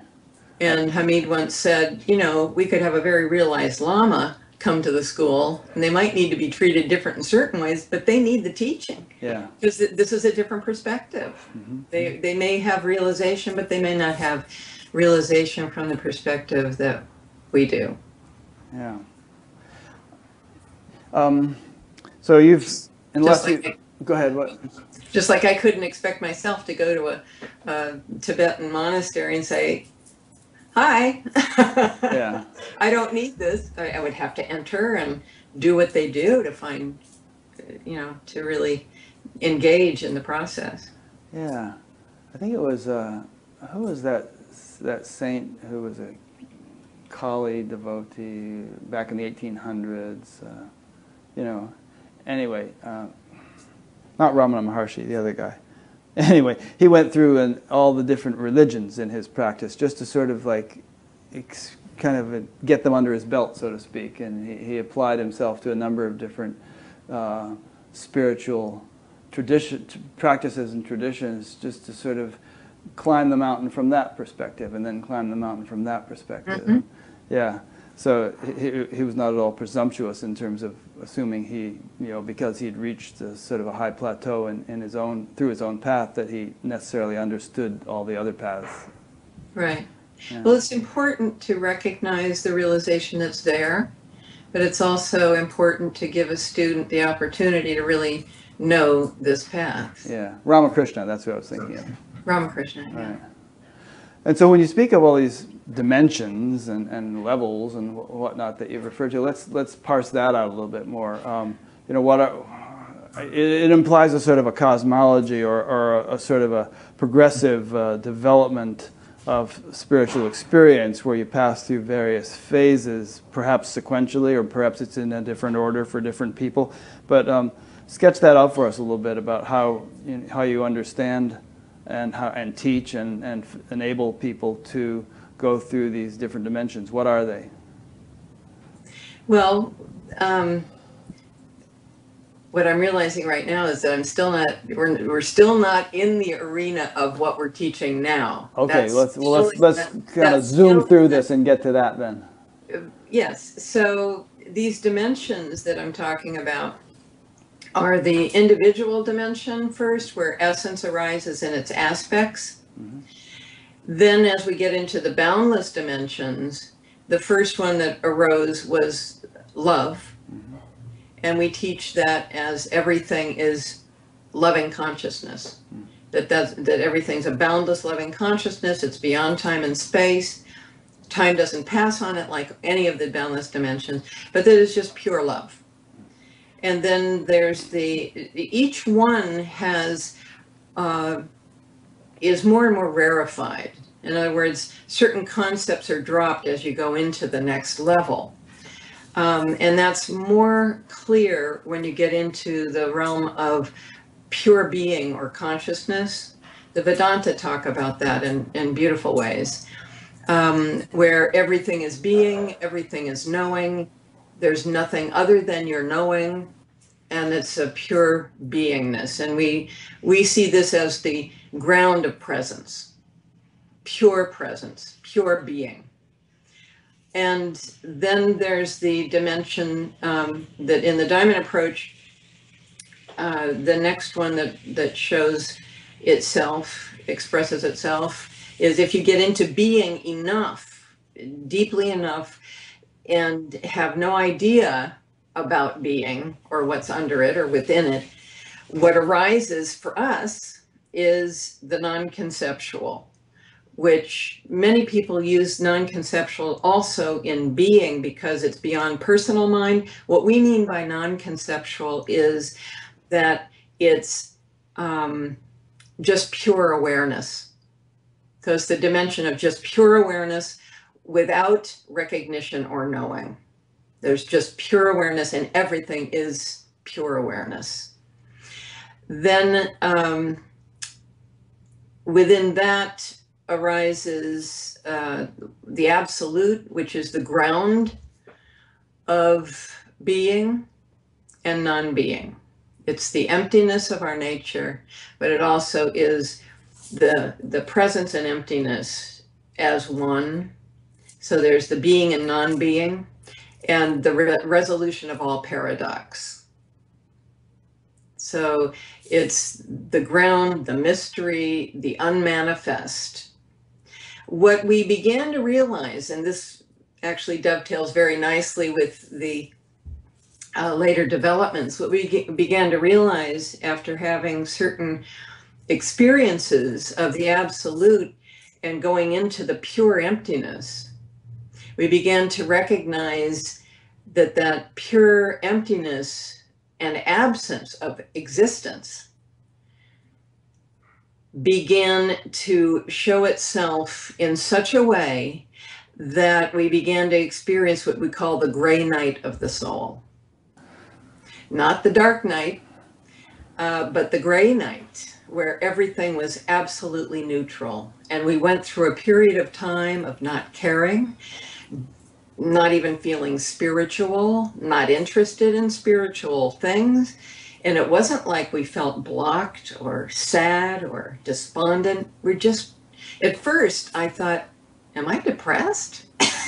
And Hameed once said, you know, we could have a very realized lama come to the school, and they might need to be treated different in certain ways, but they need the teaching Yeah. because this is a different perspective. Mm-hmm. They they may have realization, but they may not have realization from the perspective that we do. Yeah. Um, so you've, unless Just you, like, go ahead, what? just like I couldn't expect myself to go to a, a Tibetan monastery and say, "Hi." Yeah. <laughs> I don't need this. I, I would have to enter and do what they do to find, you know, to really engage in the process. Yeah, I think it was uh, who was that that saint who was a Kali devotee back in the 1800s. Uh, you know, anyway, uh, not Ramana Maharshi, the other guy. <laughs> Anyway, he went through and all the different religions in his practice just to sort of like ex- kind of get them under his belt, so to speak, and he, he applied himself to a number of different uh, spiritual tradition t- practices and traditions just to sort of climb the mountain from that perspective and then climb the mountain from that perspective Mhm. yeah So he, he was not at all presumptuous in terms of assuming he, you know, because he'd reached a sort of a high plateau in, in his own, through his own path, that he necessarily understood all the other paths. Right. Yeah. Well, it's important to recognize the realization that's there, but it's also important to give a student the opportunity to really know this path. Yeah, Ramakrishna, that's what I was thinking of. Ramakrishna. yeah. Right. And so when you speak of all these dimensions and, and levels and wh- whatnot that you've referred to, let's let's parse that out a little bit more. Um, you know, what are, it, it implies a sort of a cosmology or, or a, a sort of a progressive uh, development of spiritual experience where you pass through various phases, perhaps sequentially or perhaps it's in a different order for different people. But um, sketch that out for us a little bit about how you how you understand and how and teach and, and enable people to go through these different dimensions. What are they? Well, um, what I'm realizing right now is that I'm still not, we're, we're still not in the arena of what we're teaching now. Okay, That's let's well, let's let's that- kind of zoom through this and get to that then. Yes, so these dimensions that I'm talking about are the individual dimension first, where essence arises in its aspects. Mhm. Then, as we get into the boundless dimensions, the first one that arose was love. And we teach that as everything is loving consciousness. That, that's, that everything's a boundless loving consciousness, it's beyond time and space time doesn't pass on it like any of the boundless dimensions, but that is just pure love. And then there's the each one has uh, is more and more rarefied. In other words, certain concepts are dropped as you go into the next level. Um, and that's more clear when you get into the realm of pure being or consciousness. The Vedanta talk about that in, in beautiful ways um, where everything is being, everything is knowing, there's nothing other than your knowing, and it's a pure beingness. And we we see this as the ground of presence, pure presence, pure being. And then there's the dimension um, that in the diamond approach, uh, the next one that that shows itself, expresses itself, is if you get into being enough, deeply enough, and have no idea about being or what's under it or within it, what arises for us is the non conceptual, which many people use non conceptual also in being because it's beyond personal mind. What we mean by non conceptual is that it's um, just pure awareness so it's the dimension of just pure awareness without recognition or knowing. There's just pure awareness, and everything is pure awareness. Then um, within that arises uh, the absolute, which is the ground of being and non being. It's the emptiness of our nature, but it also is the the presence and emptiness as one. So there's the being and non-being, and the re- resolution of all paradox. So it's the ground, the mystery, the unmanifest. What we began to realize, and this actually dovetails very nicely with the uh, later developments, what we ge- began to realize after having certain experiences of the absolute and going into the pure emptiness, we began to recognize that that pure emptiness and absence of existence began to show itself in such a way that we began to experience what we call the gray night of the soul. Not the dark night, uh, but the gray night, where everything was absolutely neutral. And we went through a period of time of not caring, not even feeling spiritual, not interested in spiritual things. And it wasn't like we felt blocked or sad or despondent. We're just, at first, I thought, Am I depressed?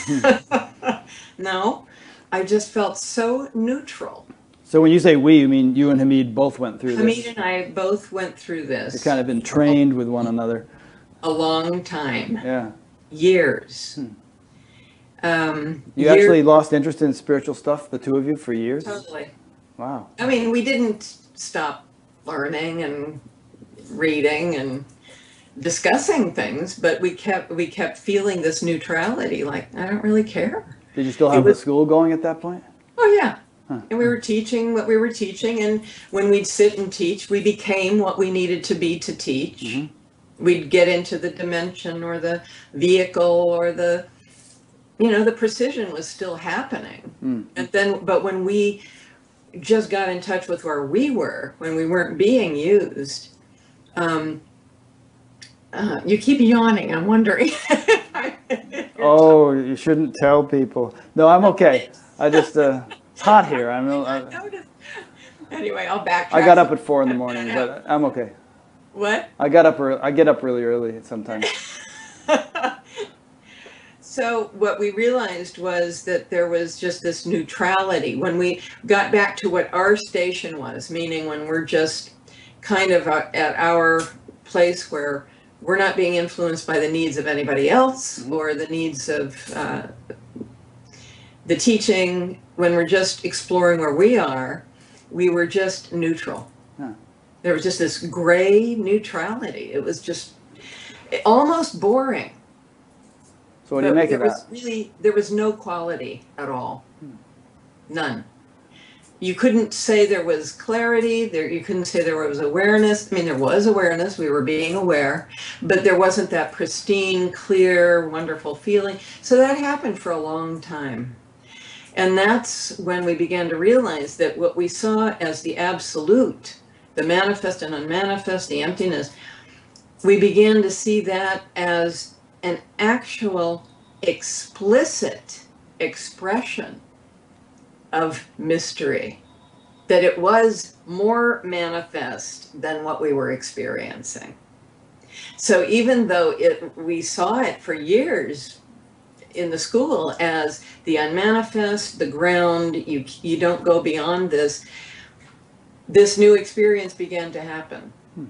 <laughs> no. I just felt so neutral. So when you say we, you mean you and Hameed both went through Hameed this? Hameed and I both went through this You've kind of been trained with one another. a long time, Yeah. years. Hmm. Um, You year- actually lost interest in spiritual stuff, the two of you, for years? totally. Wow. I mean, we didn't stop learning and reading and discussing things, but we kept we kept feeling this neutrality. Like I don't really care. Did you still have was- the school going at that point? Oh yeah. Huh. And we were teaching what we were teaching, and when we'd sit and teach, we became what we needed to be to teach. Mhm. We'd get into the dimension or the vehicle or the, you know, the precision was still happening. Mm. And then, but when we just got in touch with where we were, when we weren't being used, um, uh, you keep yawning. I'm wondering. <laughs> Oh, you shouldn't tell people. No, I'm <laughs> okay. I just, uh, it's hot here. I'm, <laughs> I, Anyway, I'll backtrack. I got up at four in the morning, but I'm okay. What? I got up, I get up really early sometimes. So what we realized was that there was just this neutrality when we got back to what our station was, meaning when we're just kind of uh, at our place where we're not being influenced by the needs of anybody else or the needs of uh, the teaching. When we're just exploring where we are, we were just neutral. Huh. There was just this gray neutrality. It was just almost boring. So what do you make there of that? was really there was no quality at all Hmm. none you couldn't say there was clarity there you couldn't say there was awareness i mean there was awareness we were being aware but there wasn't that pristine clear wonderful feeling so that happened for a long time and that's when we began to realize that what we saw as the absolute the manifest and unmanifest the emptiness we began to see that as an actual explicit expression of mystery that it was more manifest than what we were experiencing. So even though it we saw it for years in the school as the unmanifest the ground you you don't go beyond this this new experience began to happen. Hmm.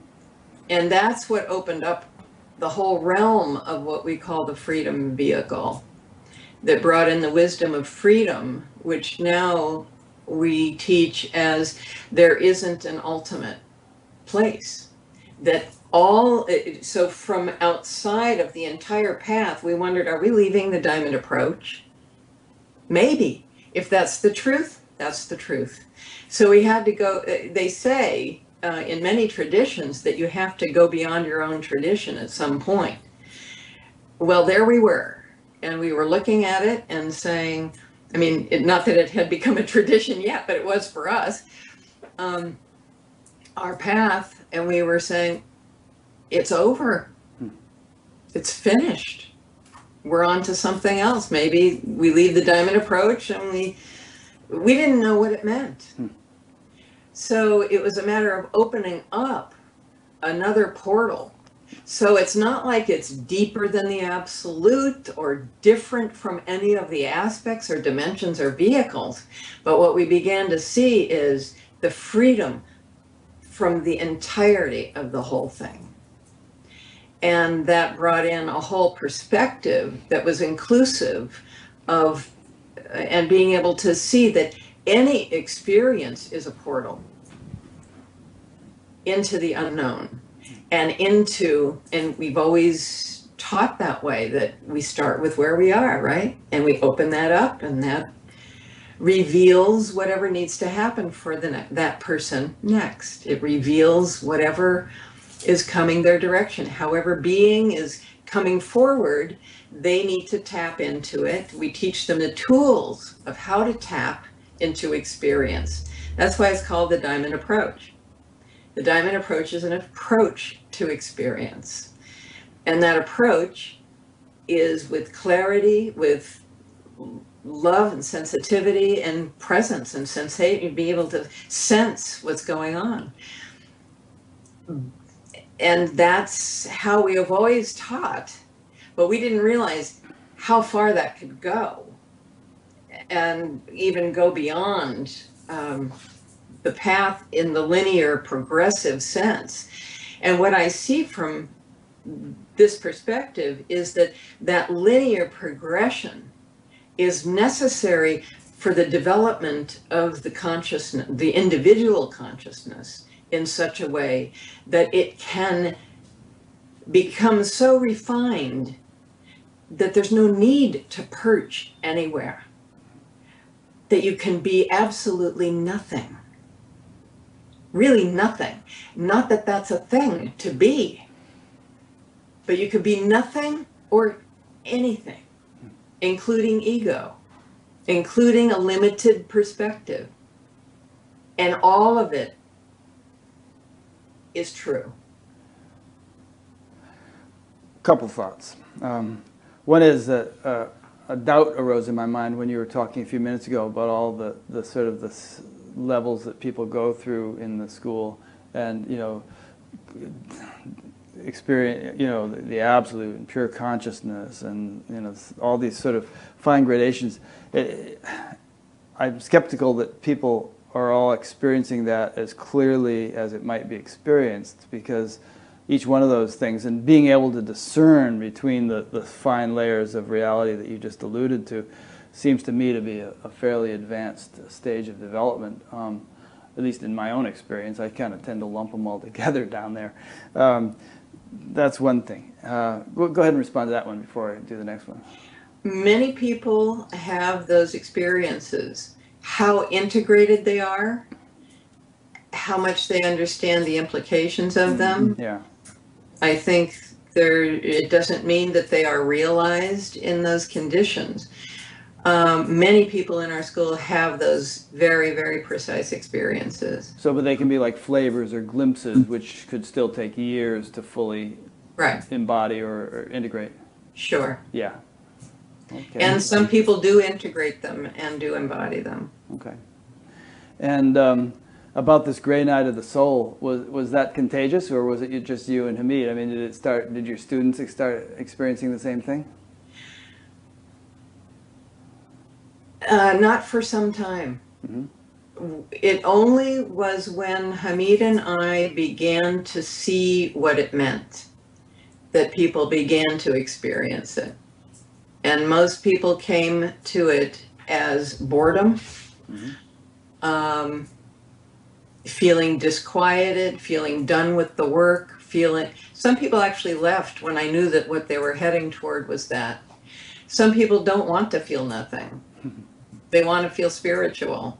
And that's what opened up the whole realm of what we call the freedom vehicle that brought in the wisdom of freedom, which now we teach as there isn't an ultimate place. That all, so from outside of the entire path, we wondered are we leaving the diamond approach? Maybe. If that's the truth, that's the truth. So we had to go, they say uh, in many traditions that you have to go beyond your own tradition at some point. Well, there we were, and we were looking at it and saying, I mean, it, not that it had become a tradition yet, but it was for us, um, our path, and we were saying, it's over. It's finished. We're on to something else. Maybe we leave the diamond approach and we we didn't know what it meant. So it was a matter of opening up another portal. So it's not like it's deeper than the absolute or different from any of the aspects or dimensions or vehicles. But what we began to see is the freedom from the entirety of the whole thing. And that brought in a whole perspective that was inclusive of and being able to see that any experience is a portal into the unknown and into and we've always taught that way that we start with where we are right? And we open that up and that reveals whatever needs to happen for the ne- that person next. It reveals whatever is coming their direction. However being is coming forward they need to tap into it. We teach them the tools of how to tap into experience. That's why it's called the diamond approach the diamond approach is an approach to experience. And that approach is with clarity, with love and sensitivity and presence and sensation, be able to sense what's going on. And that's how we have always taught, but we didn't realize how far that could go. and even go beyond um, the path in the linear progressive sense. And what I see from this perspective is that that linear progression is necessary for the development of the consciousness, the individual consciousness, in such a way that it can become so refined that there's no need to perch anywhere, that you can be absolutely nothing. Really nothing. Not that that's a thing to be, but you could be nothing or anything, including ego, including a limited perspective. And all of it is true. Couple thoughts. Um, one is that uh, a doubt arose in my mind when you were talking a few minutes ago about all the, the sort of the levels that people go through in the school, and you know, experience, you know, the, absolute and pure consciousness, and you know, all these sort of fine gradations. It, I'm skeptical that people are all experiencing that as clearly as it might be experienced because each one of those things and being able to discern between the, the fine layers of reality that you just alluded to seems to me to be a, a fairly advanced stage of development. Um, at least in my own experience, I kind of tend to lump them all <laughs> together down there. Um, that's one thing. Uh, go ahead and respond to that one before I do the next one. Many people have those experiences how integrated they are, how much they understand the implications of them. Mm-hmm. Yeah. I think there it doesn't mean that they are realized in those conditions. Um, many people in our school have those very, very precise experiences. So, but they can be like flavors or glimpses, which could still take years to fully right. embody or, or integrate. Sure. Yeah. Okay. And some people do integrate them and do embody them. Okay. And um, about this gray night of the soul, was was that contagious, or was it just you and Hameed? I mean, did it start? Did your students start experiencing the same thing? Uh, not for some time. Mm-hmm. It only was when Hameed and I began to see what it meant that people began to experience it. And most people came to it as boredom mm-hmm. um, feeling disquieted, feeling done with the work, feeling. Some people actually left when I knew that what they were heading toward was that. Some people don't want to feel nothing, <laughs> they want to feel spiritual.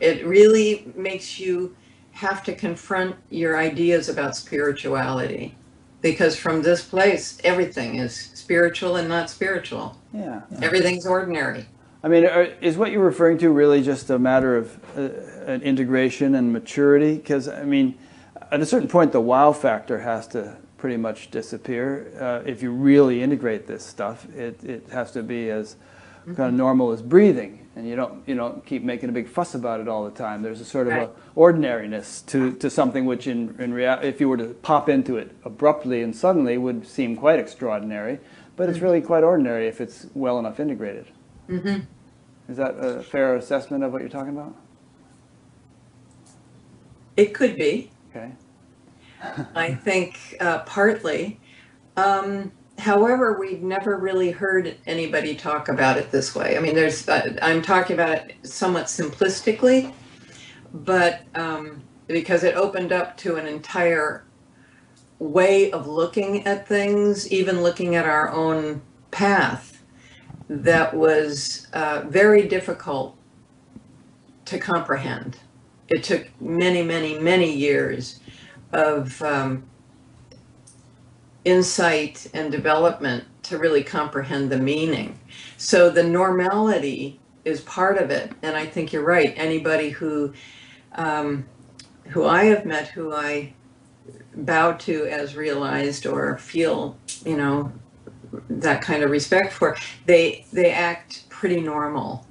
It really makes you have to confront your ideas about spirituality because from this place, everything is spiritual and not spiritual. Yeah. yeah. Everything's ordinary. I mean, are, is what you're referring to really just a matter of uh, an integration and maturity? Because, I mean, at a certain point, the wow factor has to pretty much disappear. Uh, if you really integrate this stuff, it, it has to be as mm-hmm. kind of normal as breathing, and you don't you don't keep making a big fuss about it all the time. There's a sort of right. a ordinariness to, to something which, in in reality, if you were to pop into it abruptly and suddenly, would seem quite extraordinary. But it's mm-hmm. really quite ordinary if it's well enough integrated. Mm-hmm. Is that a fair assessment of what you're talking about? It could be. Okay. I think uh, partly. Um, however, we've never really heard anybody talk about it this way. I mean, there's uh, I'm talking about it somewhat simplistically, but um, because it opened up to an entire way of looking at things, even looking at our own path that was uh, very difficult to comprehend. It took many, many, many years of um, insight and development to really comprehend the meaning. So the normality is part of it, and I think you're right. Anybody who um, who I have met, who I bow to as realized or feel, you know, that kind of respect for, they they act pretty normal,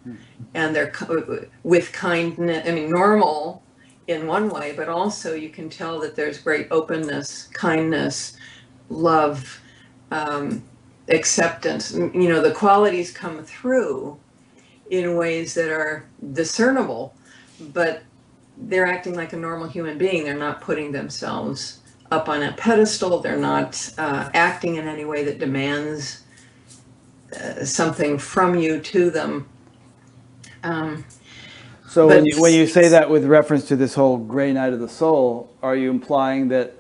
and they're with kindness. I mean, normal in one way, but also you can tell that there's great openness, kindness, love, um, acceptance. You know, the qualities come through in ways that are discernible, but they're acting like a normal human being. They're not putting themselves up on a pedestal. They're not uh, acting in any way that demands uh, something from you to them. Um, So when you, when you say that with reference to this whole gray night of the soul, are you implying that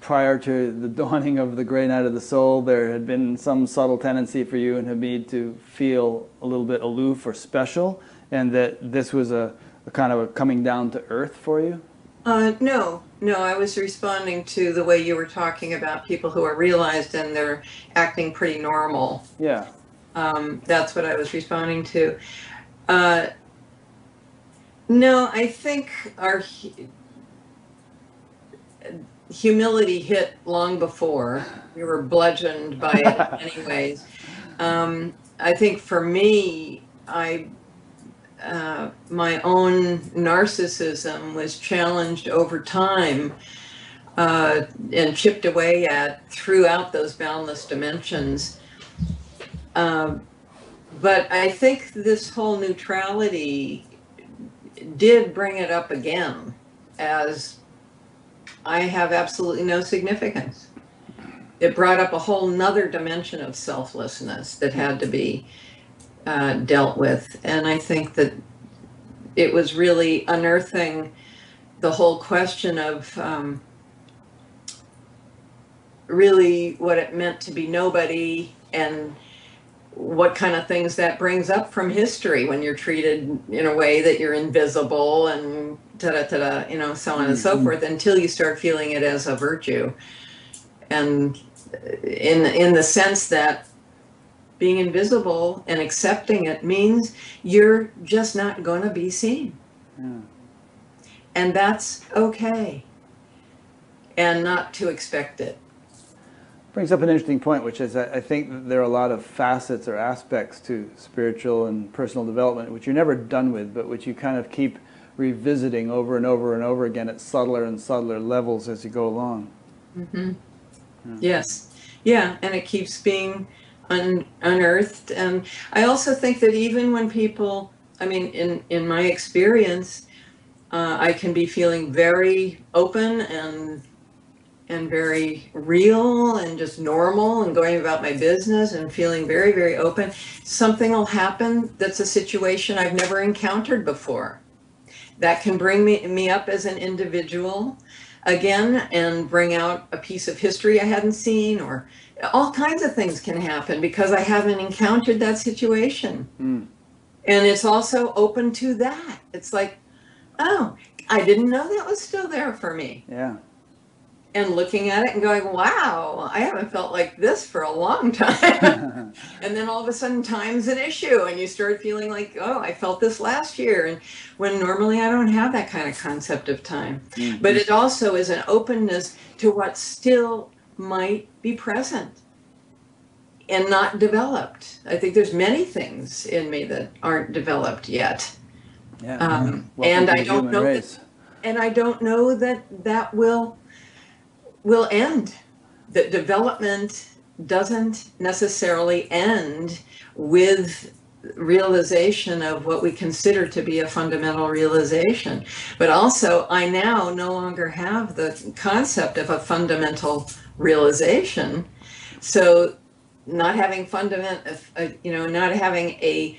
prior to the dawning of the gray night of the soul, there had been some subtle tendency for you and Hameed to feel a little bit aloof or special, and that this was a, a kind of a coming down to earth for you? Uh, no, no, I was responding to the way you were talking about people who are realized and they're acting pretty normal. Yeah. Um, that's what I was responding to. Uh, no, I think our humility hit long before. We were bludgeoned by it, <laughs> anyways. Um, I think for me, I uh, my own narcissism was challenged over time uh, and chipped away at throughout those boundless dimensions. Um, but I think this whole neutrality did bring it up again as I have absolutely no significance. It brought up a whole nother dimension of selflessness that had to be uh, dealt with. And I think that it was really unearthing the whole question of um, really what it meant to be nobody and what kind of things that brings up from history when you're treated in a way that you're invisible and ta da ta da, you know, so on and so Mhm. forth until you start feeling it as a virtue. And in in the sense that being invisible and accepting it means you're just not going to be seen. Yeah. And that's okay. And not to expect it. Brings up an interesting point, which is I think there are a lot of facets or aspects to spiritual and personal development which you're never done with, but which you kind of keep revisiting over and over and over again at subtler and subtler levels as you go along. hmm Yes. Yeah, and it keeps being un- unearthed. And I also think that even when people, I mean, in, in my experience, uh, I can be feeling very open and and very real and just normal and going about my business and feeling very very open something will happen that's a situation i've never encountered before that can bring me, me up as an individual again and bring out a piece of history I hadn't seen, or all kinds of things can happen because I haven't encountered that situation. Mm. And it's also open to that. It's like, oh, I didn't know that was still there for me. Yeah. And looking at it and going, wow, I haven't felt like this for a long time. <laughs> and then all of a sudden, time's an issue, and you start feeling like, oh, I felt this last year. And when normally I don't have that kind of concept of time. Mhm. But it also is an openness to what still might be present and not developed. I think there's many things in me that aren't developed yet. yeah. Um, and I don't know that- and I don't know that that will will end. That development doesn't necessarily end with realization of what we consider to be a fundamental realization. But also, I now no longer have the concept of a fundamental realization. So, not having fundament, uh, you know, not having a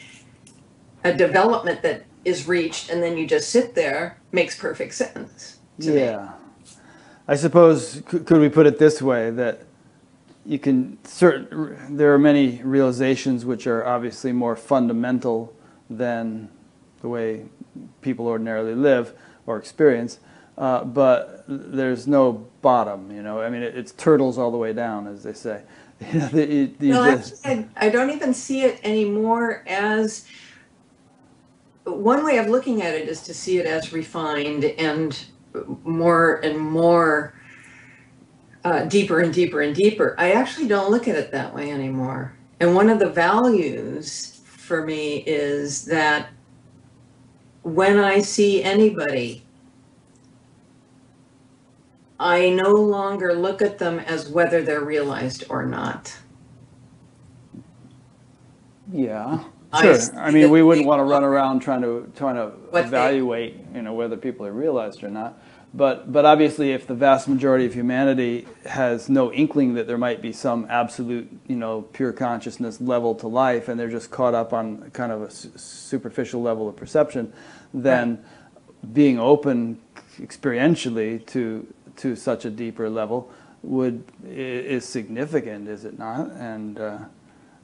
a development that is reached and then you just sit there makes perfect sense. to me. I suppose, could, we put it this way that you can, certain, there are many realizations which are obviously more fundamental than the way people ordinarily live or experience, uh, but there's no bottom, you know. I mean, it, it's turtles all the way down, as they say. <laughs> You know, you- you Well, just- actually, I, I don't even see it anymore as one way of looking at it is to see it as refined and more and more uh, deeper and deeper and deeper. I actually don't look at it that way anymore. And one of the values for me is that when I see anybody, I no longer look at them as whether they're realized or not. yeah. I Sure. see I mean, we wouldn't want to run around trying to, trying to What they- evaluate, you know, whether people are realized or not. But, but obviously, if the vast majority of humanity has no inkling that there might be some absolute, you know, pure consciousness level to life, and they're just caught up on kind of a su- superficial level of perception, then being open experientially to to such a deeper level would is significant, is it not? And uh,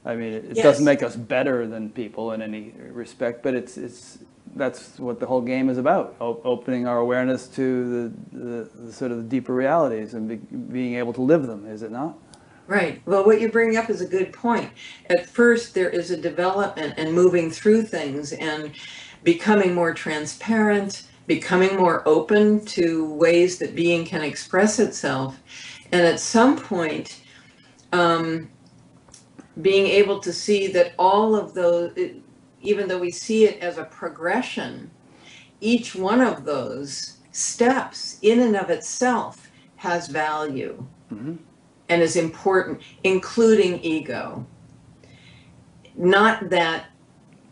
I mean, it, Yes. doesn't make us better than people in any respect, but it's it's that's what the whole game is about: o- opening our awareness to the, the, the sort of the deeper realities and be, being able to live them. Is it not? Right. Well, what you bring up is a good point. At first, there is a development and moving through things and becoming more transparent, becoming more open to ways that being can express itself. And at some point, um, being able to see that all of those, it- even though we see it as a progression, each one of those steps in and of itself has value Mhm. and is important, including ego. Not that,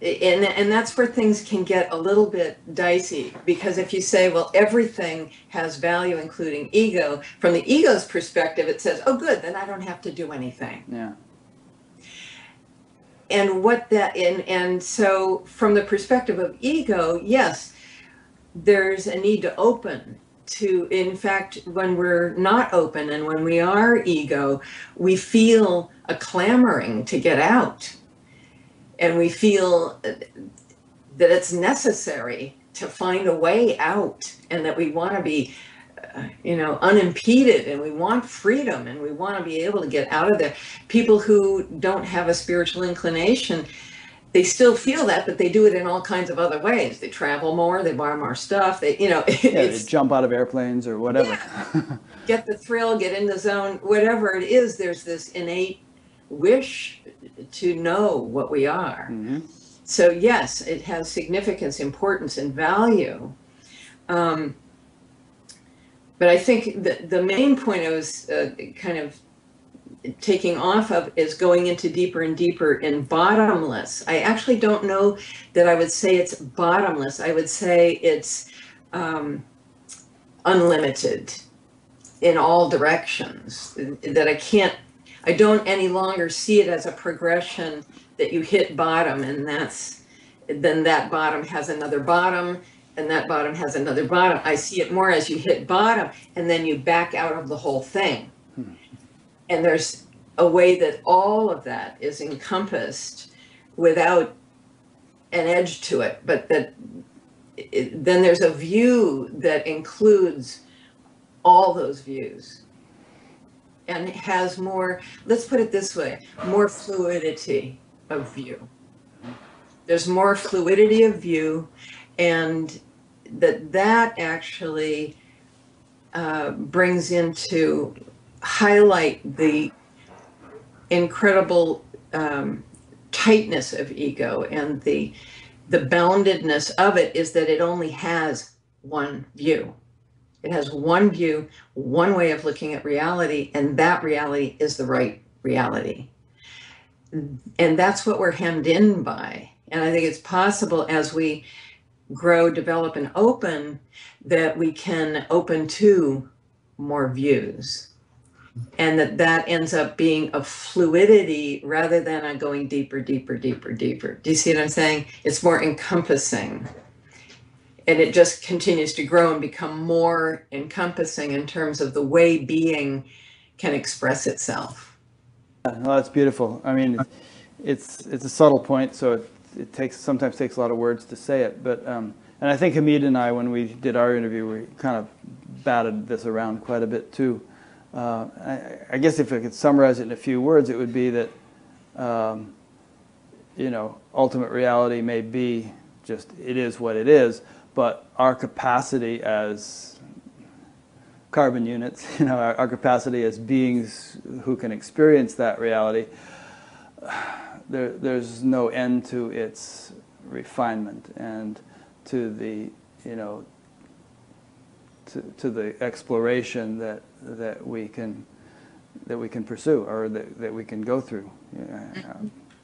and, and that's where things can get a little bit dicey because if you say, well, everything has value, including ego, from the ego's perspective, it says, oh, good, then I don't have to do anything. Yeah. And what that, and, and so from the perspective of ego, yes, there's a need to open to in fact when we're not open and when we are ego we feel a clamoring to get out. And we feel uh, that it's necessary to find a way out and that we want to be you know unimpeded and we want freedom and we want to be able to get out of there people who don't have a spiritual inclination they still feel that but they do it in all kinds of other ways they travel more they buy more stuff they you know <laughs> Yeah, they jump out of airplanes or whatever. get the thrill, get in the zone, whatever it is, there's this innate wish to know what we are. hmm So, yes, it has significance, importance, and value. Um, but I think the, the main point I was uh, kind of taking off of is going into deeper and deeper in bottomless. I actually don't know that I would say it's bottomless. I would say it's um, unlimited in all directions. That I can't, I don't any longer see it as a progression that you hit bottom and that's, then that bottom has another bottom and that bottom has another bottom. I see it more as you hit bottom and then you back out of the whole thing. And there's a way that all of that is encompassed without an edge to it, but that it, then there's a view that includes all those views and has more, let's put it this way, more fluidity of view. There's more fluidity of view and that that actually uh, brings into highlight the incredible um, tightness of ego and the the boundedness of it is that it only has one view. It has one view, one way of looking at reality, and that reality is the right reality. And that's what we're hemmed in by. And I think it's possible as we grow, develop, and open that we can open to more views. And that that ends up being a fluidity rather than a going deeper, deeper, deeper, deeper. Do you see what I'm saying? It's more encompassing and it just continues to grow and become more encompassing in terms of the way being can express itself. No, that's beautiful. I mean, it's it's a subtle point, so it, it takes sometimes takes a lot of words to say it. But um, and I think Hameed and I, when we did our interview, we kind of batted this around quite a bit too. Uh, I, I guess if I could summarize it in a few words, it would be that um, you know ultimate reality may be just it is what it is, but our capacity as carbon units, <laughs> you know, our, our capacity as beings who can experience that reality, there, there's no end to its refinement and to the, you know, to, to the exploration that, that we can that we can pursue or that, that we can go through. Yeah,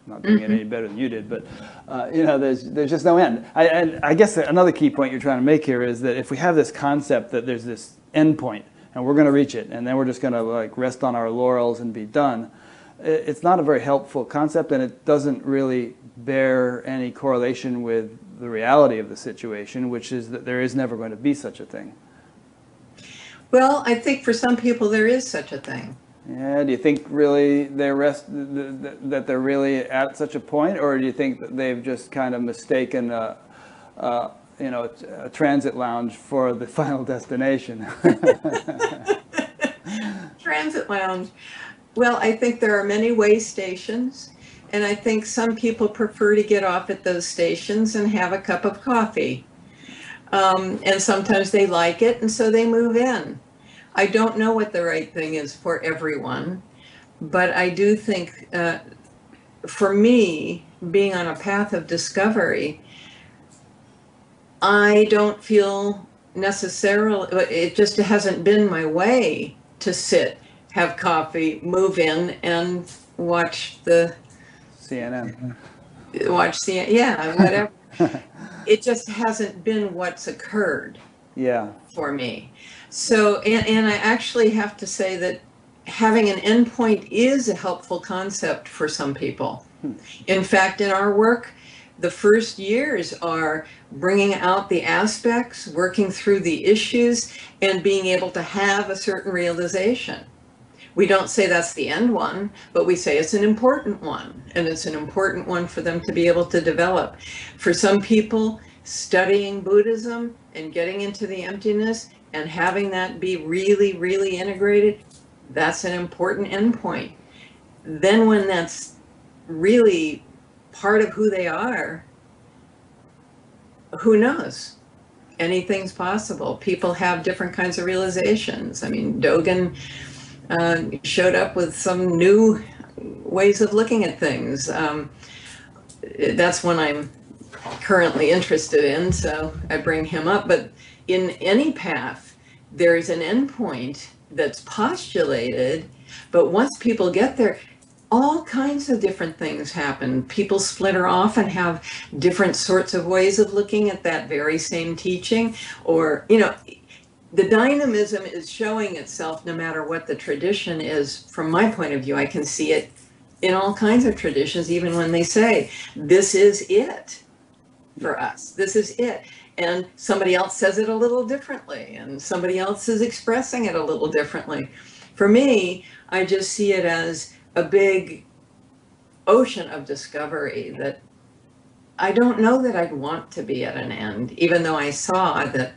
not doing it any better than you did, but uh, you know, there's there's just no end. I, and I guess another key point you're trying to make here is that if we have this concept that there's this end point and we're going to reach it, and then we're just going to like rest on our laurels and be done, it's not a very helpful concept, and it doesn't really bear any correlation with the reality of the situation, which is that there is never going to be such a thing. Well, I think for some people there is such a thing. Yeah, do you think really they rest that they're really at such a point, or do you think that they've just kind of mistaken a, a you know a transit lounge for the <laughs> final destination? <laughs> transit lounge. Well, I think there are many way stations, and I think some people prefer to get off at those stations and have a cup of coffee. Um, and sometimes they like it, and so they move in. I don't know what the right thing is for everyone, but I do think uh, for me, being on a path of discovery, I don't feel necessarily, it just hasn't been my way to sit, have coffee, move in, and watch the CNN. Watch CNN, yeah, whatever. <laughs> it just hasn't been what's occurred. Yeah. For me. So, and, and I actually have to say that having an endpoint is a helpful concept for some people. Hmm. In fact, in our work, the first years are bringing out the aspects, working through the issues, and being able to have a certain realization. We don't say that's the end one, but we say it's an important one, and it's an important one for them to be able to develop. For some people, studying Buddhism and getting into the emptiness and having that be really, really integrated, that's an important endpoint. Then, when that's really part of who they are, who knows? Anything's possible. People have different kinds of realizations. I mean, Dogen uh, showed up with some new ways of looking at things. Um, that's one I'm currently interested in, so I bring him up. But in any path, there's an endpoint that's postulated, but once people get there, all kinds of different things happen. People splinter off and have different sorts of ways of looking at that very same teaching, or, you know, the dynamism is showing itself no matter what the tradition is. From my point of view, I can see it in all kinds of traditions, even when they say, this is it for us, this is it. And somebody else says it a little differently and somebody else is expressing it a little differently. For me i just see it as a big ocean of discovery that i don't know that i'd want to be at an end even though i saw that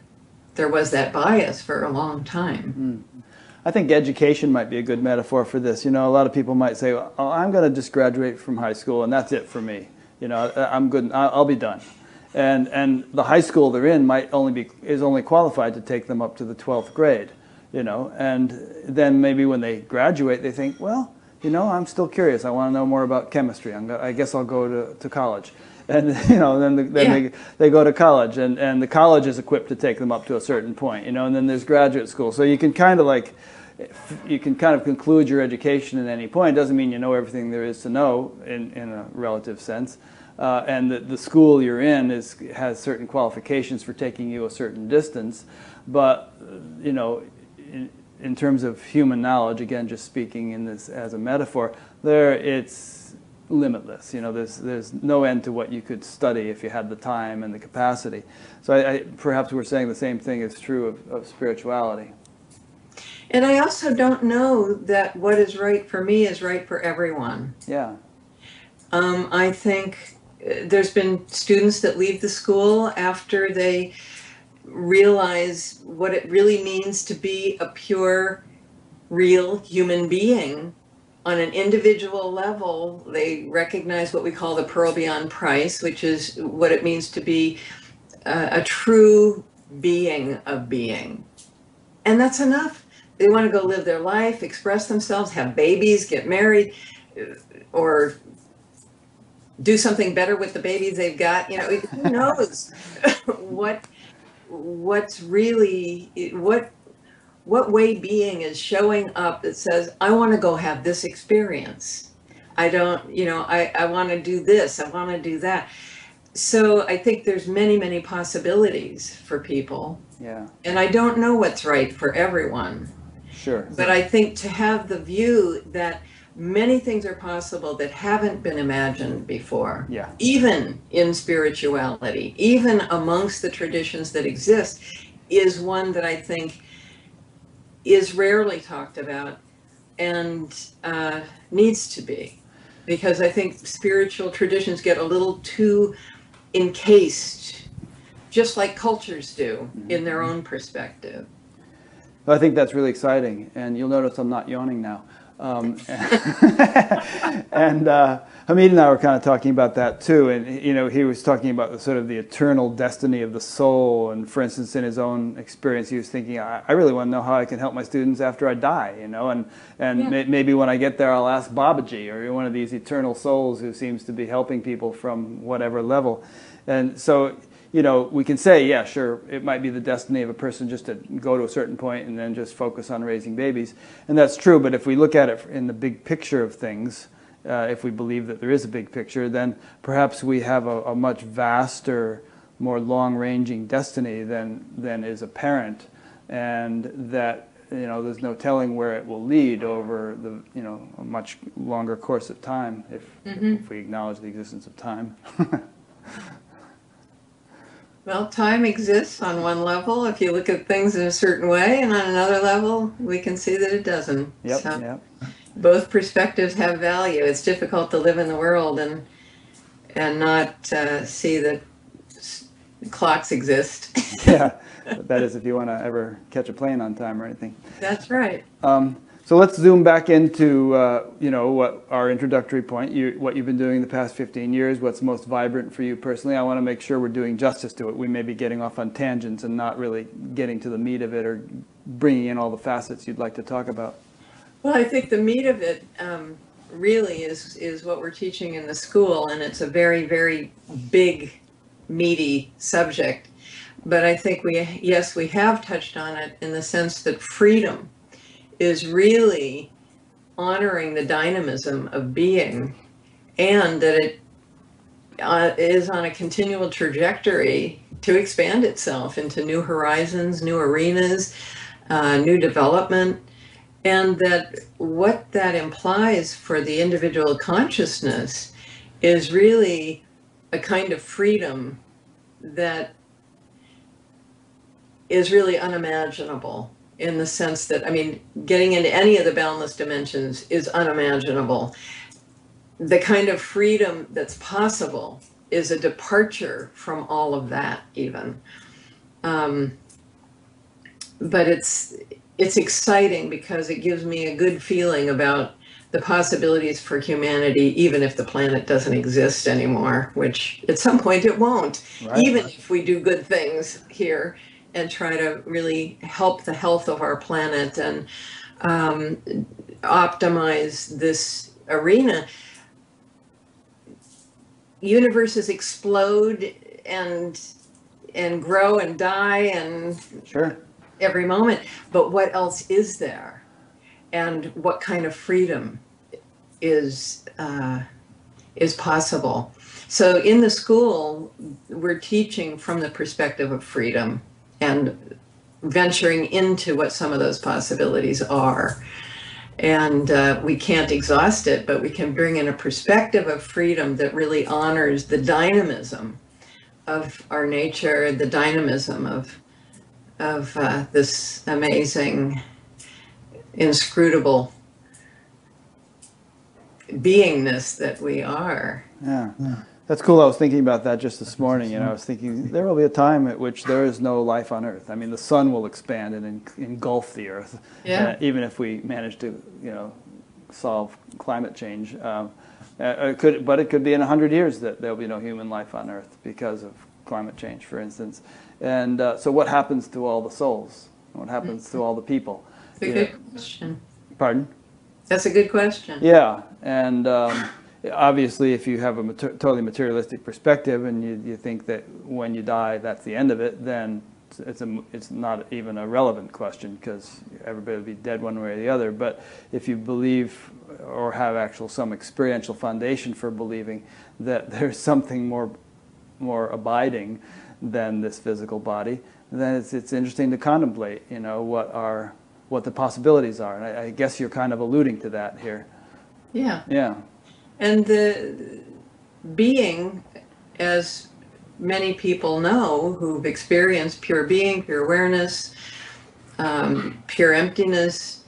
there was that bias for a long time mm. I think education might be a good metaphor for this. You know, a lot of people might say, "Oh, I'm going to just graduate from high school, and that's it for me. You know, I'm good. I'll be done." and and the high school they're in might only be is only qualified to take them up to the 12th grade you know and then maybe when they graduate they think well you know i'm still curious i want to know more about chemistry I'm, i guess i'll go to, to college and <laughs> you know then, the, then yeah. they, they go to college and, and the college is equipped to take them up to a certain point you know and then there's graduate school so you can kind of like you can kind of conclude your education at any point it doesn't mean you know everything there is to know in, in a relative sense uh, and the, the school you're in is, has certain qualifications for taking you a certain distance. But, you know, in, in terms of human knowledge, again, just speaking in this as a metaphor, there it's limitless. You know, there's, there's no end to what you could study if you had the time and the capacity. So I, I, perhaps we're saying the same thing is true of, of spirituality. And I also don't know that what is right for me is right for everyone. Yeah. Um, I think there's been students that leave the school after they realize what it really means to be a pure, real human being on an individual level. They recognize what we call the pearl beyond price, which is what it means to be a, a true being of being. And that's enough. They want to go live their life, express themselves, have babies, get married, uh, or do something better with the babies they've got. You know, who knows <laughs> what what's really what what way being is showing up that says, I want to go have this experience. I don't, you know, I, I want to do this, I want to do that. So I think there's many, many possibilities for people. Yeah, And I don't know what's right for everyone. sure. But I think to have the view that many things are possible that haven't been imagined before, Yeah, even in spirituality, even amongst the traditions that exist, is one that I think is rarely talked about and uh, needs to be. Because I think spiritual traditions get a little too encased, just like cultures do, in their own perspective. I think that's really exciting, and you'll notice I'm not yawning now. Um, <laughs> and uh, Hameed and I were kind of talking about that too. And you know, he was talking about the sort of the eternal destiny of the soul. And for instance, in his own experience, he was thinking, I, I really want to know how I can help my students after I die. You know, and and Yeah. may, maybe when I get there, I'll ask Babaji or one of these eternal souls who seems to be helping people from whatever level. And so you know, we can say, yeah, sure, it might be the destiny of a person just to go to a certain point and then just focus on raising babies. And that's true, but if we look at it in the big picture of things, uh, if we believe that there is a big picture, then perhaps we have a, a much vaster, more long ranging destiny than, than is apparent. And that, you know, there's no telling where it will lead over the, you know, a much longer course of time if, if we acknowledge the existence of time. <laughs> Well, time exists on one level if you look at things in a certain way, and on another level, we can see that it doesn't. Yep, So yep. Both perspectives have value. It's difficult to live in the world and and not uh, see that s- clocks exist. <laughs> yeah, that is if you want to ever catch a plane on time or anything. That's right. Um, so let's zoom back into uh, you know what our introductory point, you, what you've been doing the past 15 years, what's most vibrant for you personally. I want to make sure we're doing justice to it. We may be getting off on tangents and not really getting to the meat of it or bringing in all the facets you'd like to talk about. Well, I think the meat of it um, really is is what we're teaching in the school, and it's a very very big, meaty subject. But I think we yes we have touched on it in the sense that freedom is really honoring the dynamism of being, and that it uh, is on a continual trajectory to expand itself into new horizons, new arenas, uh, new development and that what that implies for the individual consciousness is really a kind of freedom that is really unimaginable in the sense that, I mean, getting into any of the boundless dimensions is unimaginable. The kind of freedom that's possible is a departure from all of that, even. Um, but it's it's exciting because it gives me a good feeling about the possibilities for humanity, even if the planet doesn't exist anymore, which at some point it won't. Right. Even if we do good things here and try to really help the health of our planet and um, optimize this arena, universes explode and and grow and die and Sure. Every moment. But what else is there? And what kind of freedom is uh, is possible? So in the school, we're teaching from the perspective of freedom and venturing into what some of those possibilities are. And uh, we can't exhaust it, but we can bring in a perspective of freedom that really honors the dynamism of our nature, the dynamism of of uh, this amazing, inscrutable beingness that we are. Yeah. That's cool. I was thinking about that just this morning, and I was thinking there will be a time at which there is no life on Earth. I mean, the sun will expand and engulf the Earth, Yeah. uh, even if we manage to, you know, solve climate change. Um, uh, it could, but it could be in hundred years that there will be no human life on Earth because of climate change, for instance. And uh, so, what happens to all the souls? What happens to all the people? It's a You good know- question. Pardon? That's a good question. Yeah, and um, obviously, if you have a mater- totally materialistic perspective and you, you think that when you die, that's the end of it, then it's- it's a, it's not even a relevant question because everybody will be dead one way or the other. But if you believe or have actual some experiential foundation for believing that <laughs> there's something more more abiding than this physical body, then it's, it's interesting to contemplate, you know, what are what the possibilities are. And I, I guess you're kind of alluding to that here. Yeah. Yeah. And the being, as many people know who've experienced pure being, pure awareness, um, pure emptiness,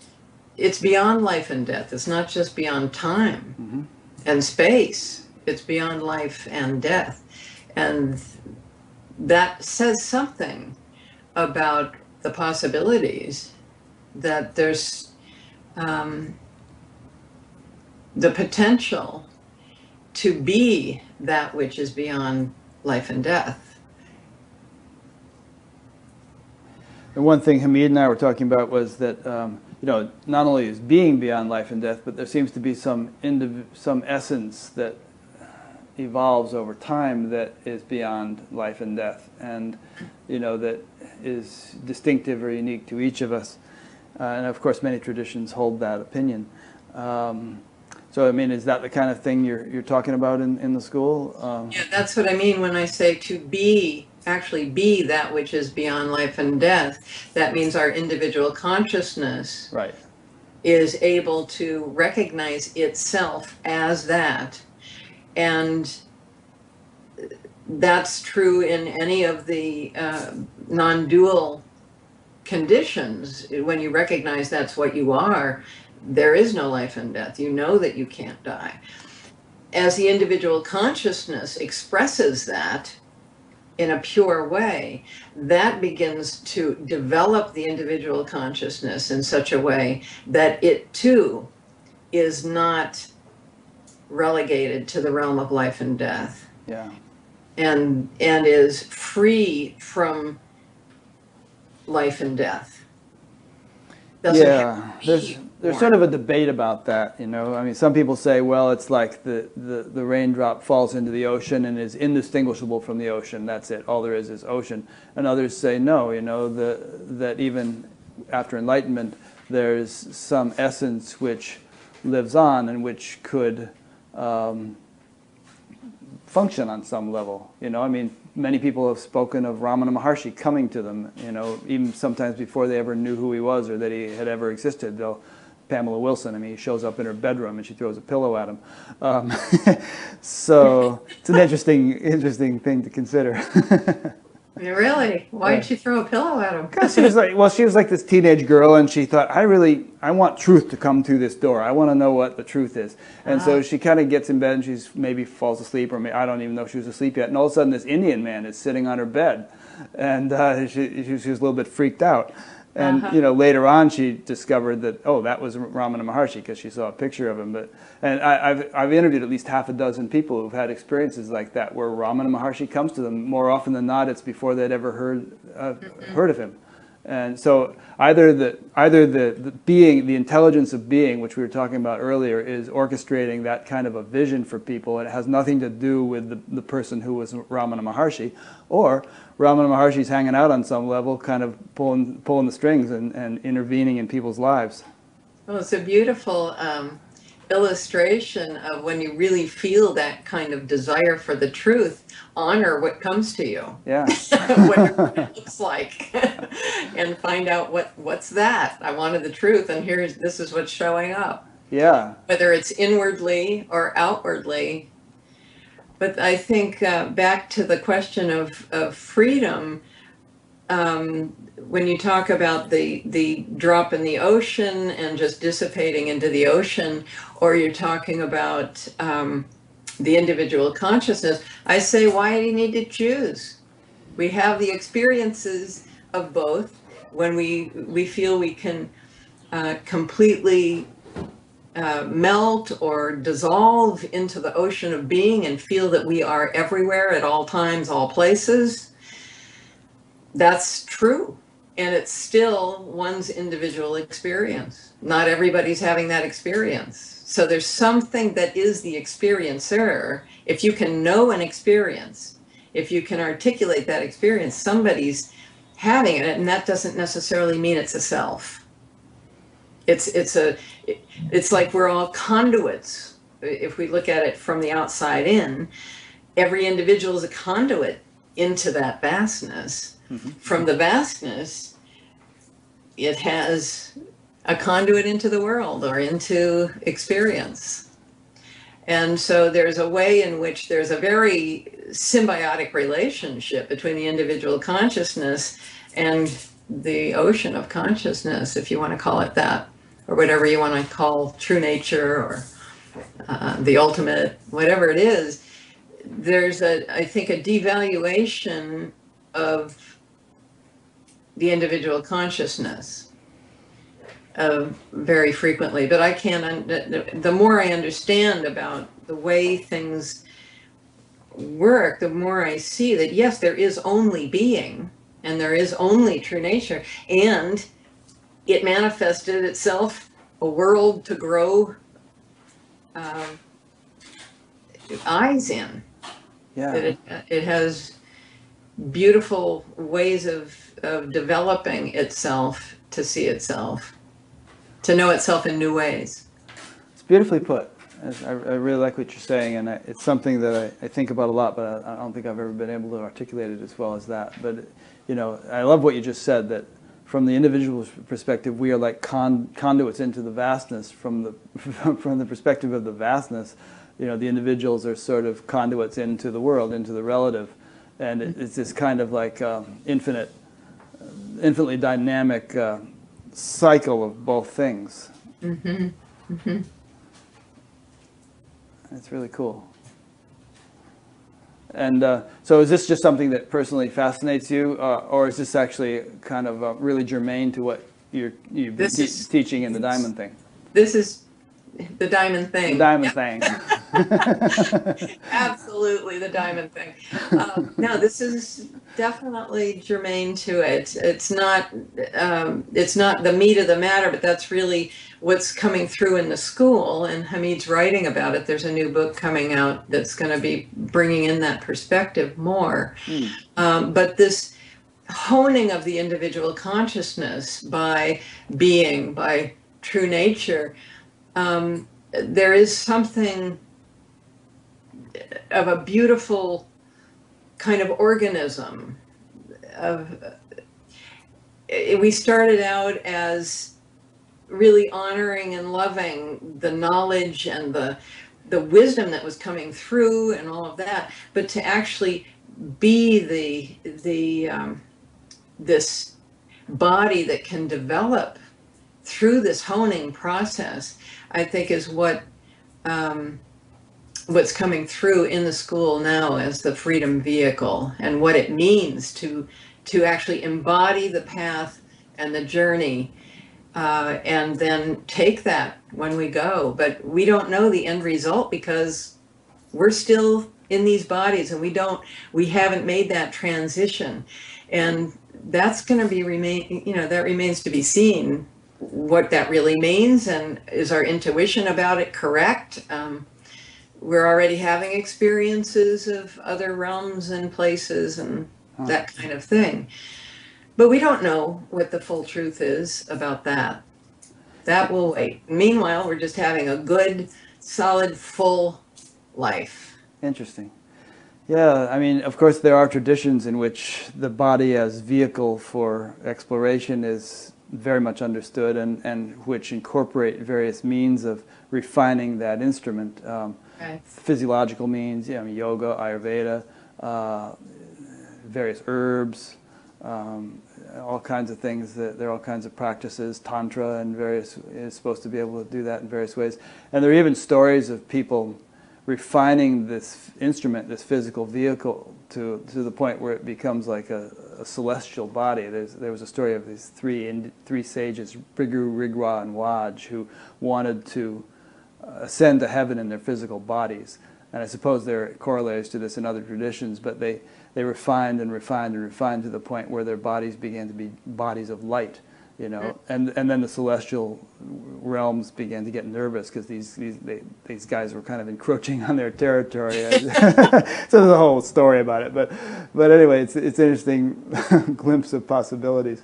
it's beyond life and death. It's not just beyond time Mm-hmm. and space, it's beyond life and death. And that says something about the possibilities that there's um, the potential to be that which is beyond life and death. And one thing Hameed and I were talking about was that um, you know not only is being beyond life and death, but there seems to be some indiv- some essence that evolves over time that is beyond life and death, and you know that is distinctive or unique to each of us. Uh, and of course, many traditions hold that opinion. Um, so, I mean, is that the kind of thing you're you're talking about in, in the school? Um, Yeah, that's what I mean when I say to be, actually be that which is beyond life and death. That means our individual consciousness Right. is able to recognize itself as that. And that's true in any of the uh, non dual conditions. When you recognize that's what you are, there is no life and death. You know that you can't die. As the individual consciousness expresses that in a pure way, that begins to develop the individual consciousness in such a way that it too is not relegated to the realm of life and death Yeah. and and is free from life and death Doesn't yeah, there's there's sort of a debate about that. You know, I mean, some people say, well, it's like the, the, the raindrop falls into the ocean and is indistinguishable from the ocean. That's it. All there is is ocean. And others say, no. You know, the, that even after enlightenment, there's some essence which lives on and which could um, function on some level. You know, I mean, many people have spoken of Ramana Maharshi coming to them. You know, even sometimes before they ever knew who he was or that he had ever existed. They'll Pamela Wilson. I mean, he shows up in her bedroom and she throws a pillow at him. Um, <laughs> so it's an interesting, interesting thing to consider. <laughs> really why'd Yeah. she throw a pillow at him Because she was like, well, she was like this teenage girl, and she thought, I really, I want truth to come through this door. I want to know what the truth is. And so she kind of gets in bed, and she's maybe falls asleep, or may, I don't even know if she was asleep yet. And all of a sudden, this Indian man is sitting on her bed, and uh, she, she, she was a little bit freaked out. And Uh-huh. you know, later on, she discovered that oh, that was Ramana Maharshi because she saw a picture of him. But and I, I've I've interviewed at least half a dozen people who've had experiences like that, where Ramana Maharshi comes to them. More often than not, it's before they'd ever heard uh, heard of him. And so either the either the, the being, the intelligence of being, which we were talking about earlier, is orchestrating that kind of a vision for people, and it has nothing to do with the, the person who was Ramana Maharshi, or Ramana Maharshi's hanging out on some level, kind of pulling pulling the strings and, and intervening in people's lives. well it's a beautiful um, illustration of when you really feel that kind of desire for the truth honor what comes to you. Yeah, <laughs> what it looks like. <laughs> And find out what what's that? I wanted the truth and here's this is what's showing up. Yeah, whether it's inwardly or outwardly. But i think uh, back to the question of, of freedom um, when you talk about the the drop in the ocean and just dissipating into the ocean or you're talking about um, the individual consciousness i say why do you need to choose? We have the experiences of both. When we we feel we can uh, completely uh, melt or dissolve into the ocean of being and feel that we are everywhere at all times all places that's true. And it's still one's individual experience. Not everybody's having that experience. So there's something that is the experiencer. If you can know an experience if you can articulate that experience somebody's having it and that doesn't necessarily mean it's a self. It's it's a it's like we're all conduits. If we look at it from the outside in every individual is a conduit into that vastness mm-hmm. from the vastness it has a conduit into the world or into experience and so there's a way in which there's a very symbiotic relationship between the individual consciousness and the ocean of consciousness, if you want to call it that, or whatever you want to call true nature or uh, the ultimate, whatever it is. There's a, I think, a devaluation of the individual consciousness uh, very frequently. But I can't, the more I understand about the way things work, the more I see that yes, there is only being and there is only true nature. And it manifested itself a world to grow um, eyes in. Yeah. It, it has beautiful ways of, of developing itself to see itself, to know itself in new ways. It's beautifully put. I, I really like what you're saying, and I, it's something that I, I, think about a lot, but I, don't think I've ever been able to articulate it as well as that. But you know, I love what you just said that from the individual's perspective, we are like con- conduits into the vastness. From the <laughs> from the perspective of the vastness, you know, the individuals are sort of conduits into the world, into the relative, and it, it's this kind of like uh, infinite, infinitely dynamic uh, cycle of both things. Mm-hmm. Mm-hmm. It's really cool. And uh, so, is this just something that personally fascinates you, uh, or is this actually kind of uh, really germane to what you're you've been te- is, teaching in the diamond thing? This is the diamond thing. The diamond thing. <laughs> Absolutely, the diamond thing. <laughs> Um, no, this is definitely germane to it. It's not. Um, it's not the meat of the matter, but that's really what's coming through in the school, and Hameed's writing about it. There's a new book coming out that's going to be bringing in that perspective more. Mm. Um, but this honing of the individual consciousness by being, by true nature, um, there is something of a beautiful kind of organism of we started out as really honoring and loving the knowledge and the the wisdom that was coming through and all of that, but to actually be the the um, this body that can develop through this honing process, I think is what um, what's coming through in the school now as the freedom vehicle and what it means to to actually embody the path and the journey uh, and then take that when we go. But we don't know the end result because we're still in these bodies and we don't, we haven't made that transition. And that's going to be remain, you know, that remains to be seen what that really means and is our intuition about it correct? Um, we're already having experiences of other realms and places and that kind of thing. But we don't know what the full truth is about that. That will wait. Meanwhile, we're just having a good, solid, full life. Interesting. Yeah, I mean, of course, there are traditions in which the body as vehicle for exploration is very much understood and, and which incorporate various means of refining that instrument. Um, Physiological means, you know, yoga, Ayurveda, uh, various herbs, um, all kinds of things that there are all kinds of practices tantra and various is supposed to be able to do that in various ways. And there are even stories of people refining this instrument this physical vehicle to to the point where it becomes like a, a celestial body. There's, there was a story of these three three sages Bhrigu Rigwa and Waj who wanted to ascend to heaven in their physical bodies and I suppose there are corollaries to this in other traditions but they they refined and refined and refined to the point where their bodies began to be bodies of light, you know, mm. and and then the celestial realms began to get nervous because these these they, these guys were kind of encroaching on their territory. <laughs> <laughs> so there's a whole story about it, but but anyway, it's it's an interesting <laughs> glimpse of possibilities.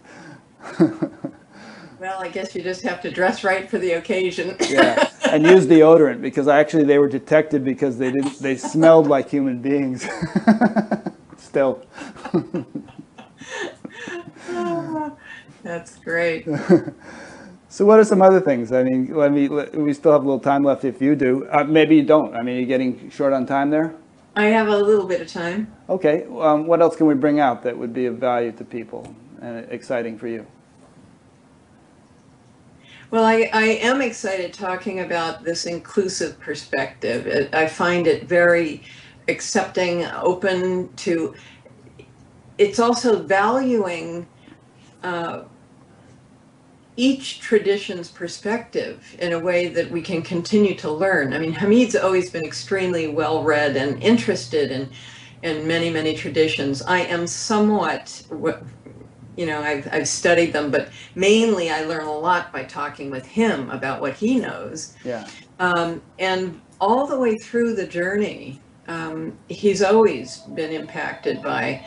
Well, I guess you just have to dress right for the occasion. <laughs> yeah, and use the deodorant because actually they were detected because they didn't. They smelled like human beings. <laughs> Still. <laughs> That's great. So what are some other things? I mean, let me. Let, we still have a little time left if you do. Uh, maybe you don't. I mean, you're getting short on time there. I have a little bit of time. Okay. Um, what else can we bring out that would be of value to people and exciting for you? Well, I, I am excited talking about this inclusive perspective. It, I find it very accepting, open to. It's also valuing uh, each tradition's perspective in a way that we can continue to learn. I mean, Hameed's always been extremely well read and interested in in many many traditions. I am somewhat you know I've, I've studied them but mainly i learn a lot by talking with him about what he knows. Yeah. um, and all the way through the journey um, he's always been impacted by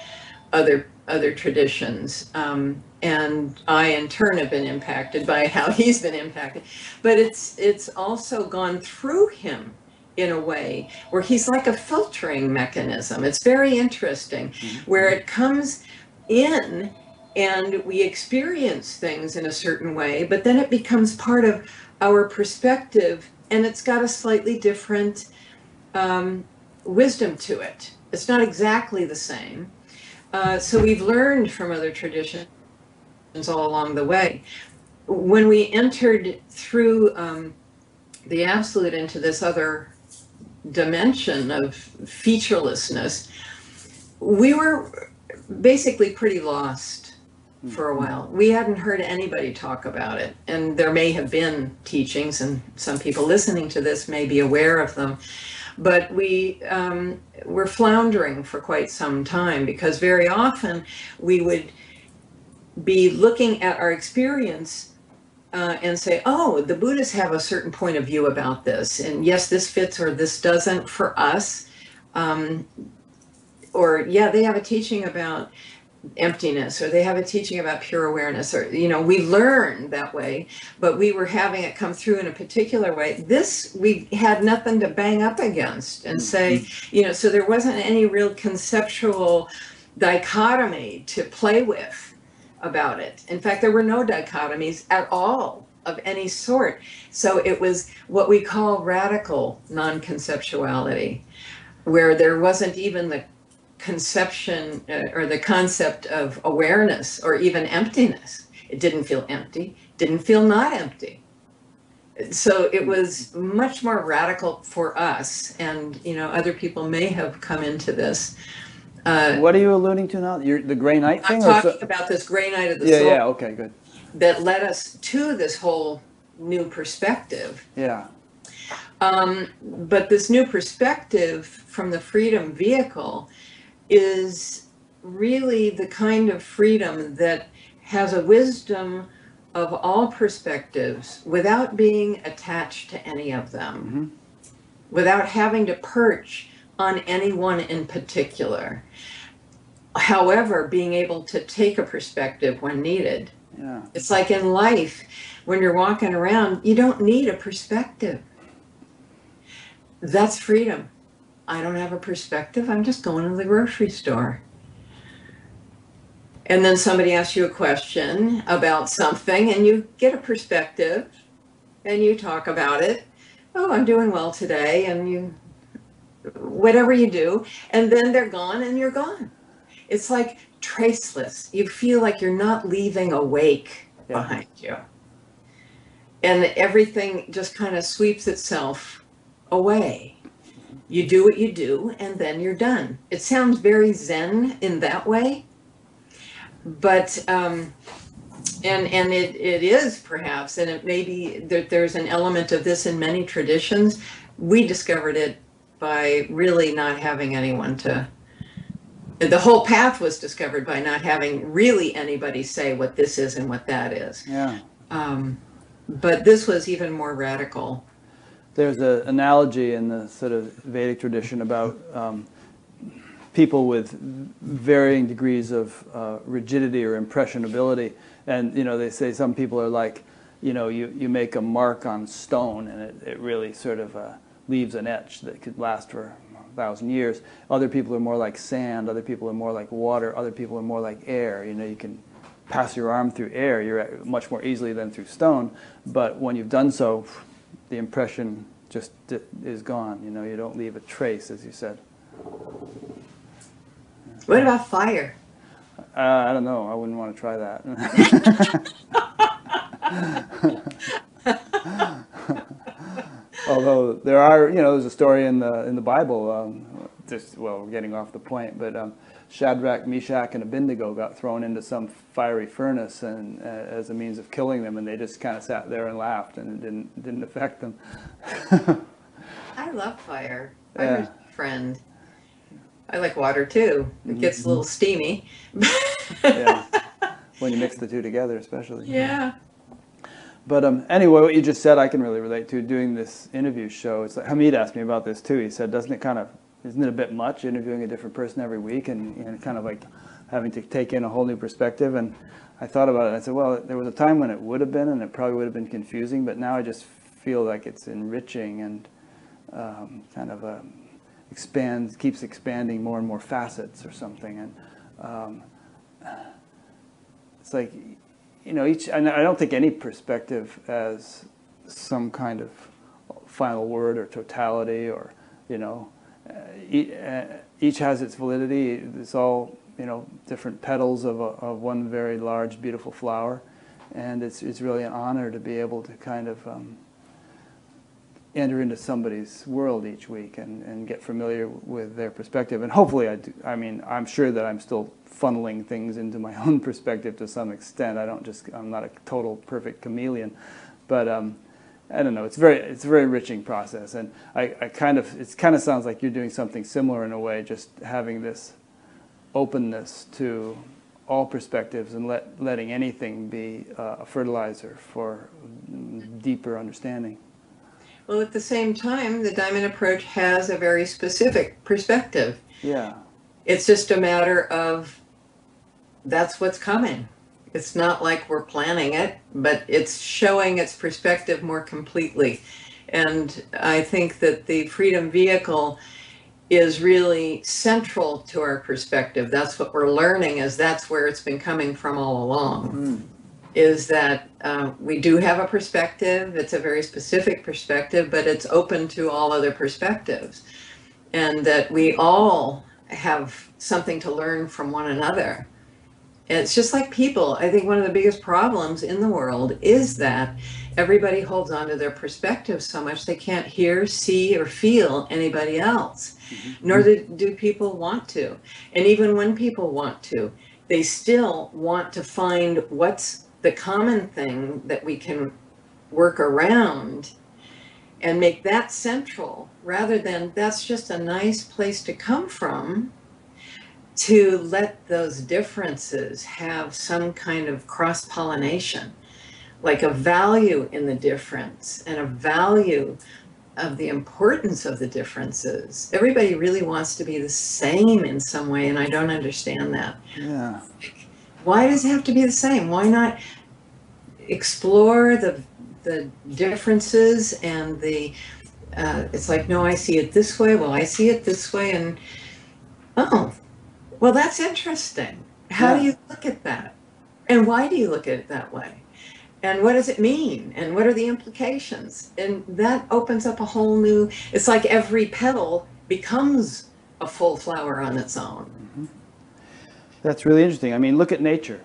other other traditions um, and i in turn have been impacted by <laughs> how he's been impacted. But it's it's also gone through him in a way where he's like a filtering mechanism. It's very interesting where it comes in and we experience things in a certain way, but then it becomes part of our perspective and it's got a slightly different um, wisdom to it. It's not exactly the same. Uh, so we've learned from other traditions all along the way. When we entered through um, the absolute into this other dimension of featurelessness, we were basically pretty lost for a while. We hadn't heard anybody talk about it, and there may have been teachings, and some people listening to this may be aware of them. But we um, were floundering for quite some time because very often we would be looking at our experience uh, and say, oh, the Buddhists have a certain point of view about this. And yes, this fits or this doesn't for us. Um, or, yeah, they have a teaching about emptiness or they have a teaching about pure awareness or you know we learn that way but we were having it come through in a particular way. This we had nothing to bang up against and mm-hmm. say you know so there wasn't any real conceptual dichotomy to play with about it. In fact there were no dichotomies at all of any sort. So it was what we call radical non-conceptuality where there wasn't even the conception uh, or the concept of awareness or even emptiness. It didn't feel empty, didn't feel not empty. So it was much more radical for us, and you know, other people may have come into this. Uh, What are you alluding to now? You're, the Gray Night thing? I'm talking so- about this gray night of the yeah, soul yeah, okay, good. that led us to this whole new perspective. Yeah. Um, but this new perspective from the freedom vehicle is really the kind of freedom that has a wisdom of all perspectives without being attached to any of them, mm-hmm. without having to perch on any one in particular. However, being able to take a perspective when needed. Yeah. It's like in life, when you're walking around, you don't need a perspective. That's freedom. I don't have a perspective. I'm just going to the grocery store. And then somebody asks you a question about something, and you get a perspective and you talk about it. Oh, I'm doing well today. And you, whatever you do, and then they're gone and you're gone. It's like traceless. You feel like you're not leaving a wake behind you. And everything just kind of sweeps itself away. You do what you do, and then you're done. It sounds very Zen in that way, but um, and and it, it is perhaps, and it may be that there's an element of this in many traditions. We discovered it by really not having anyone to. The whole path was discovered by not having really anybody say what this is and what that is. Yeah. Um, but this was even more radical. There's an analogy in the sort of Vedic tradition about um, people with varying degrees of uh, rigidity or impressionability. And you know, they say some people are like, you know, you, you make a mark on stone and it, it really sort of uh, leaves an etch that could last for a thousand years. Other people are more like sand. Other people are more like water. Other people are more like air. You know, you can pass your arm through air you're much more easily than through stone. But when you've done so, the impression just is gone. You know, you don't leave a trace, as you said. What about fire? Uh, I don't know. I wouldn't want to try that. <laughs> Although there are, you know, there's a story in the in the Bible. Um, just well, we're getting off the point, but um, Shadrach, Meshach, and Abednego got thrown into some fiery furnace and uh, as a means of killing them, and they just kind of sat there and laughed, and it didn't didn't affect them. <laughs> I love fire. Fire's yeah. friend. I like water too. It gets mm-hmm. a little steamy. yeah. <laughs> When you mix the two together, especially. Yeah. But um, anyway, what you just said, I can really relate to doing this interview show. It's like Hameed asked me about this too. He said, "Doesn't it kind of isn't it a bit much interviewing a different person every week and, and kind of like having to take in a whole new perspective?" And I thought about it. I said, "Well, there was a time when it would have been, and it probably would have been confusing, but now I just feel like it's enriching and um, kind of um, expands, keeps expanding more and more facets or something." And um, it's like you know, each, and I don't think any perspective has some kind of final word or totality or, you know, each has its validity. It's all, you know, different petals of, a, of one very large, beautiful flower. And it's, it's really an honor to be able to kind of um, enter into somebody's world each week and, and get familiar with their perspective. And hopefully, I, do, I mean, I'm sure that I'm still funneling things into my <laughs> own perspective to some extent. I don't just, I'm not a total perfect chameleon, but um, I don't know. It's very, it's a very enriching process, and I, I kind of, it kind of sounds like you're doing something similar in a way, just having this openness to all perspectives and let, letting anything be uh, a fertilizer for deeper understanding. Well, at the same time, the diamond approach has a very specific perspective. Yeah. It's just a matter of that's what's coming. It's not like we're planning it, but it's showing its perspective more completely. And I think that the Freedom Vehicle is really central to our perspective. That's what we're learning, is that's where it's been coming from all along. Mm. Is that uh, we do have a perspective. It's a very specific perspective, but it's open to all other perspectives, and that we all have something to learn from one another it's just like people. I think one of the biggest problems in the world is that everybody holds on to their perspective so much they can't hear, see, or feel anybody else. Mm-hmm. Nor do, do people want to. And even when people want to, they still want to find what's the common thing that we can work around and make that central rather than that's just a nice place to come from to let those differences have some kind of cross pollination, like a value in the difference and a value of the importance of the differences. Everybody really wants to be the same in some way, and I don't understand that. Yeah. Why does it have to be the same? Why not explore the the differences and the uh, it's like no i see it this way well i see it this way and oh well, that's interesting. How yeah. do you look at that? And why do you look at it that way? And what does it mean? And what are the implications? And that opens up a whole new, it's like every petal becomes a full flower on its own. Mm-hmm. That's really interesting. I mean, look at nature.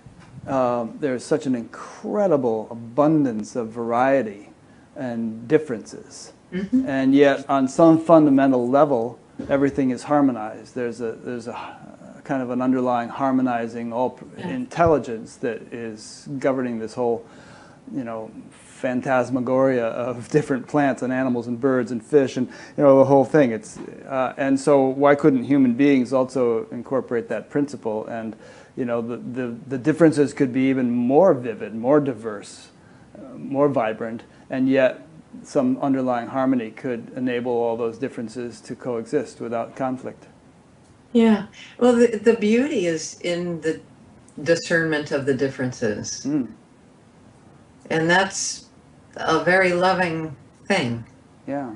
Um, there's such an incredible abundance of variety and differences. Mm-hmm. And yet, on some fundamental level, everything is harmonized. There's a, there's a, kind of an underlying harmonizing all intelligence that is governing this whole, you know, phantasmagoria of <laughs> different plants and animals and birds and fish and you know the whole thing. It's uh, and so why couldn't human beings also incorporate that principle? And you know the the, the differences could be even more vivid, more diverse, uh, more vibrant, and yet some underlying harmony could enable all those differences to coexist without conflict. Yeah. Well, the, the beauty is in the discernment of the differences. Mm, And that's a very loving thing. yeah.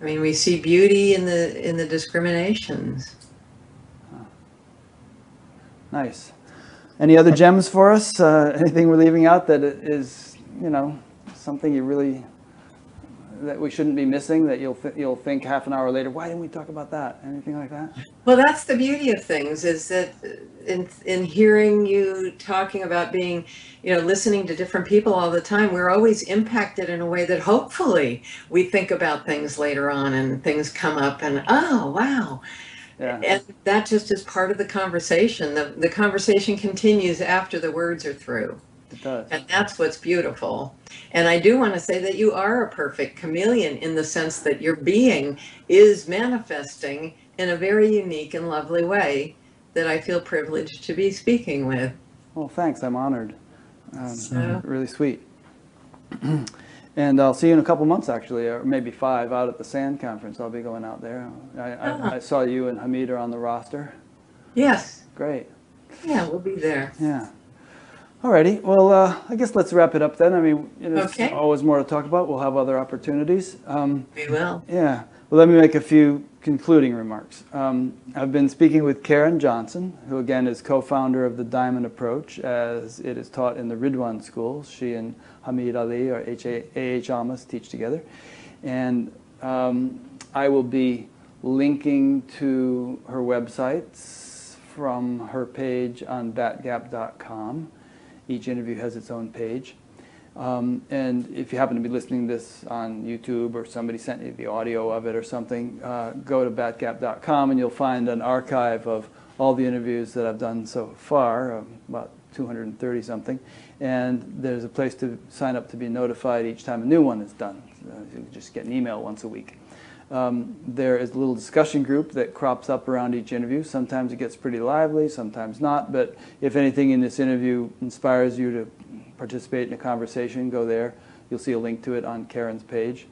I mean, we see beauty in the in the discriminations. Nice. Any other gems for us? Uh, anything we're leaving out that is, you know, something you really that we shouldn't be missing? That you'll th- you'll think half an hour later, why didn't we talk about that? Anything like that? Well, that's the beauty of things is that uh, in in hearing you talking about being, you know, listening to different people all the time, we're always impacted in a way that hopefully we think about things later on and things come up and oh wow. Yeah. And that just is part of the conversation. The the conversation continues after the words are through. It does. And that's what's beautiful. And I do want to say that you are a perfect chameleon in the sense that your being is manifesting in a very unique and lovely way that I feel privileged to be speaking with. Well, thanks. I'm honored. Um, So- Really sweet. <clears throat> and I'll see you in a couple months, actually, or maybe five, out at the SAND conference. I'll be going out there. I, I, Ah. I saw you and Hameed are on the roster. Yes. Great. Yeah, we'll be there. Yeah. Alrighty. Well, uh, I guess let's wrap it up then. I mean, there's Okay. always more to talk about. We'll have other opportunities. Um, We will. yeah. Well, let me make a few concluding remarks. Um, I've been speaking with Karen Johnson, who again is co-founder of the Diamond Approach, as it is taught in the Ridwan School. She and Hameed Ali or A.H. Almaas teach together, and um, I will be linking to her websites from her page on batgap.com. Each interview has its own page. Um, and if you happen to be listening to this on YouTube or somebody sent you the audio of it or something, uh, go to batgap.com and you'll find an archive of all the interviews that I've done so far, um, about 230 something. And there's a place to sign up to be notified each time a new one is done. Uh, you just get an email once a week. Um, there is a little discussion group that crops up around each interview. Sometimes it gets pretty lively, sometimes not. But if anything in this interview inspires you to participate in a conversation, go there. You'll see a link to it on Karen's page.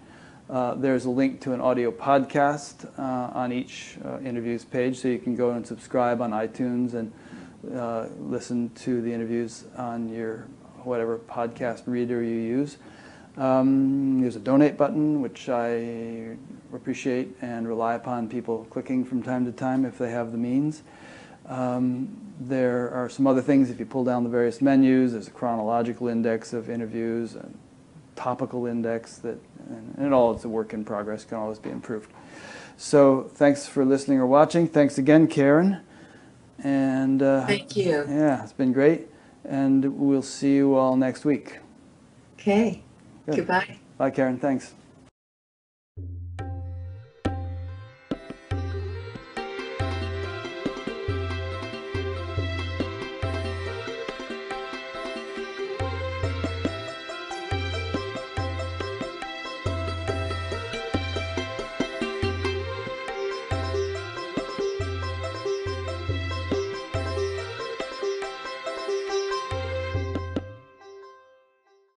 Uh, there's a link to an audio podcast uh, on each uh, interview's page, so you can go and subscribe on iTunes and uh, listen to the interviews on your whatever podcast reader you use. Um, there's a donate button, which I appreciate and rely upon people clicking from time to time if they have the means. Um, there are some other things. If you pull down the various menus, there's a chronological index of interviews, a topical index that, and, and all it's a work in progress, can always be improved. So thanks for listening or watching. Thanks again, Karen. And uh, Thank you. yeah, it's been great. And we'll see you all next week. Okay. Good. Goodbye. Bye, Karen. Thanks.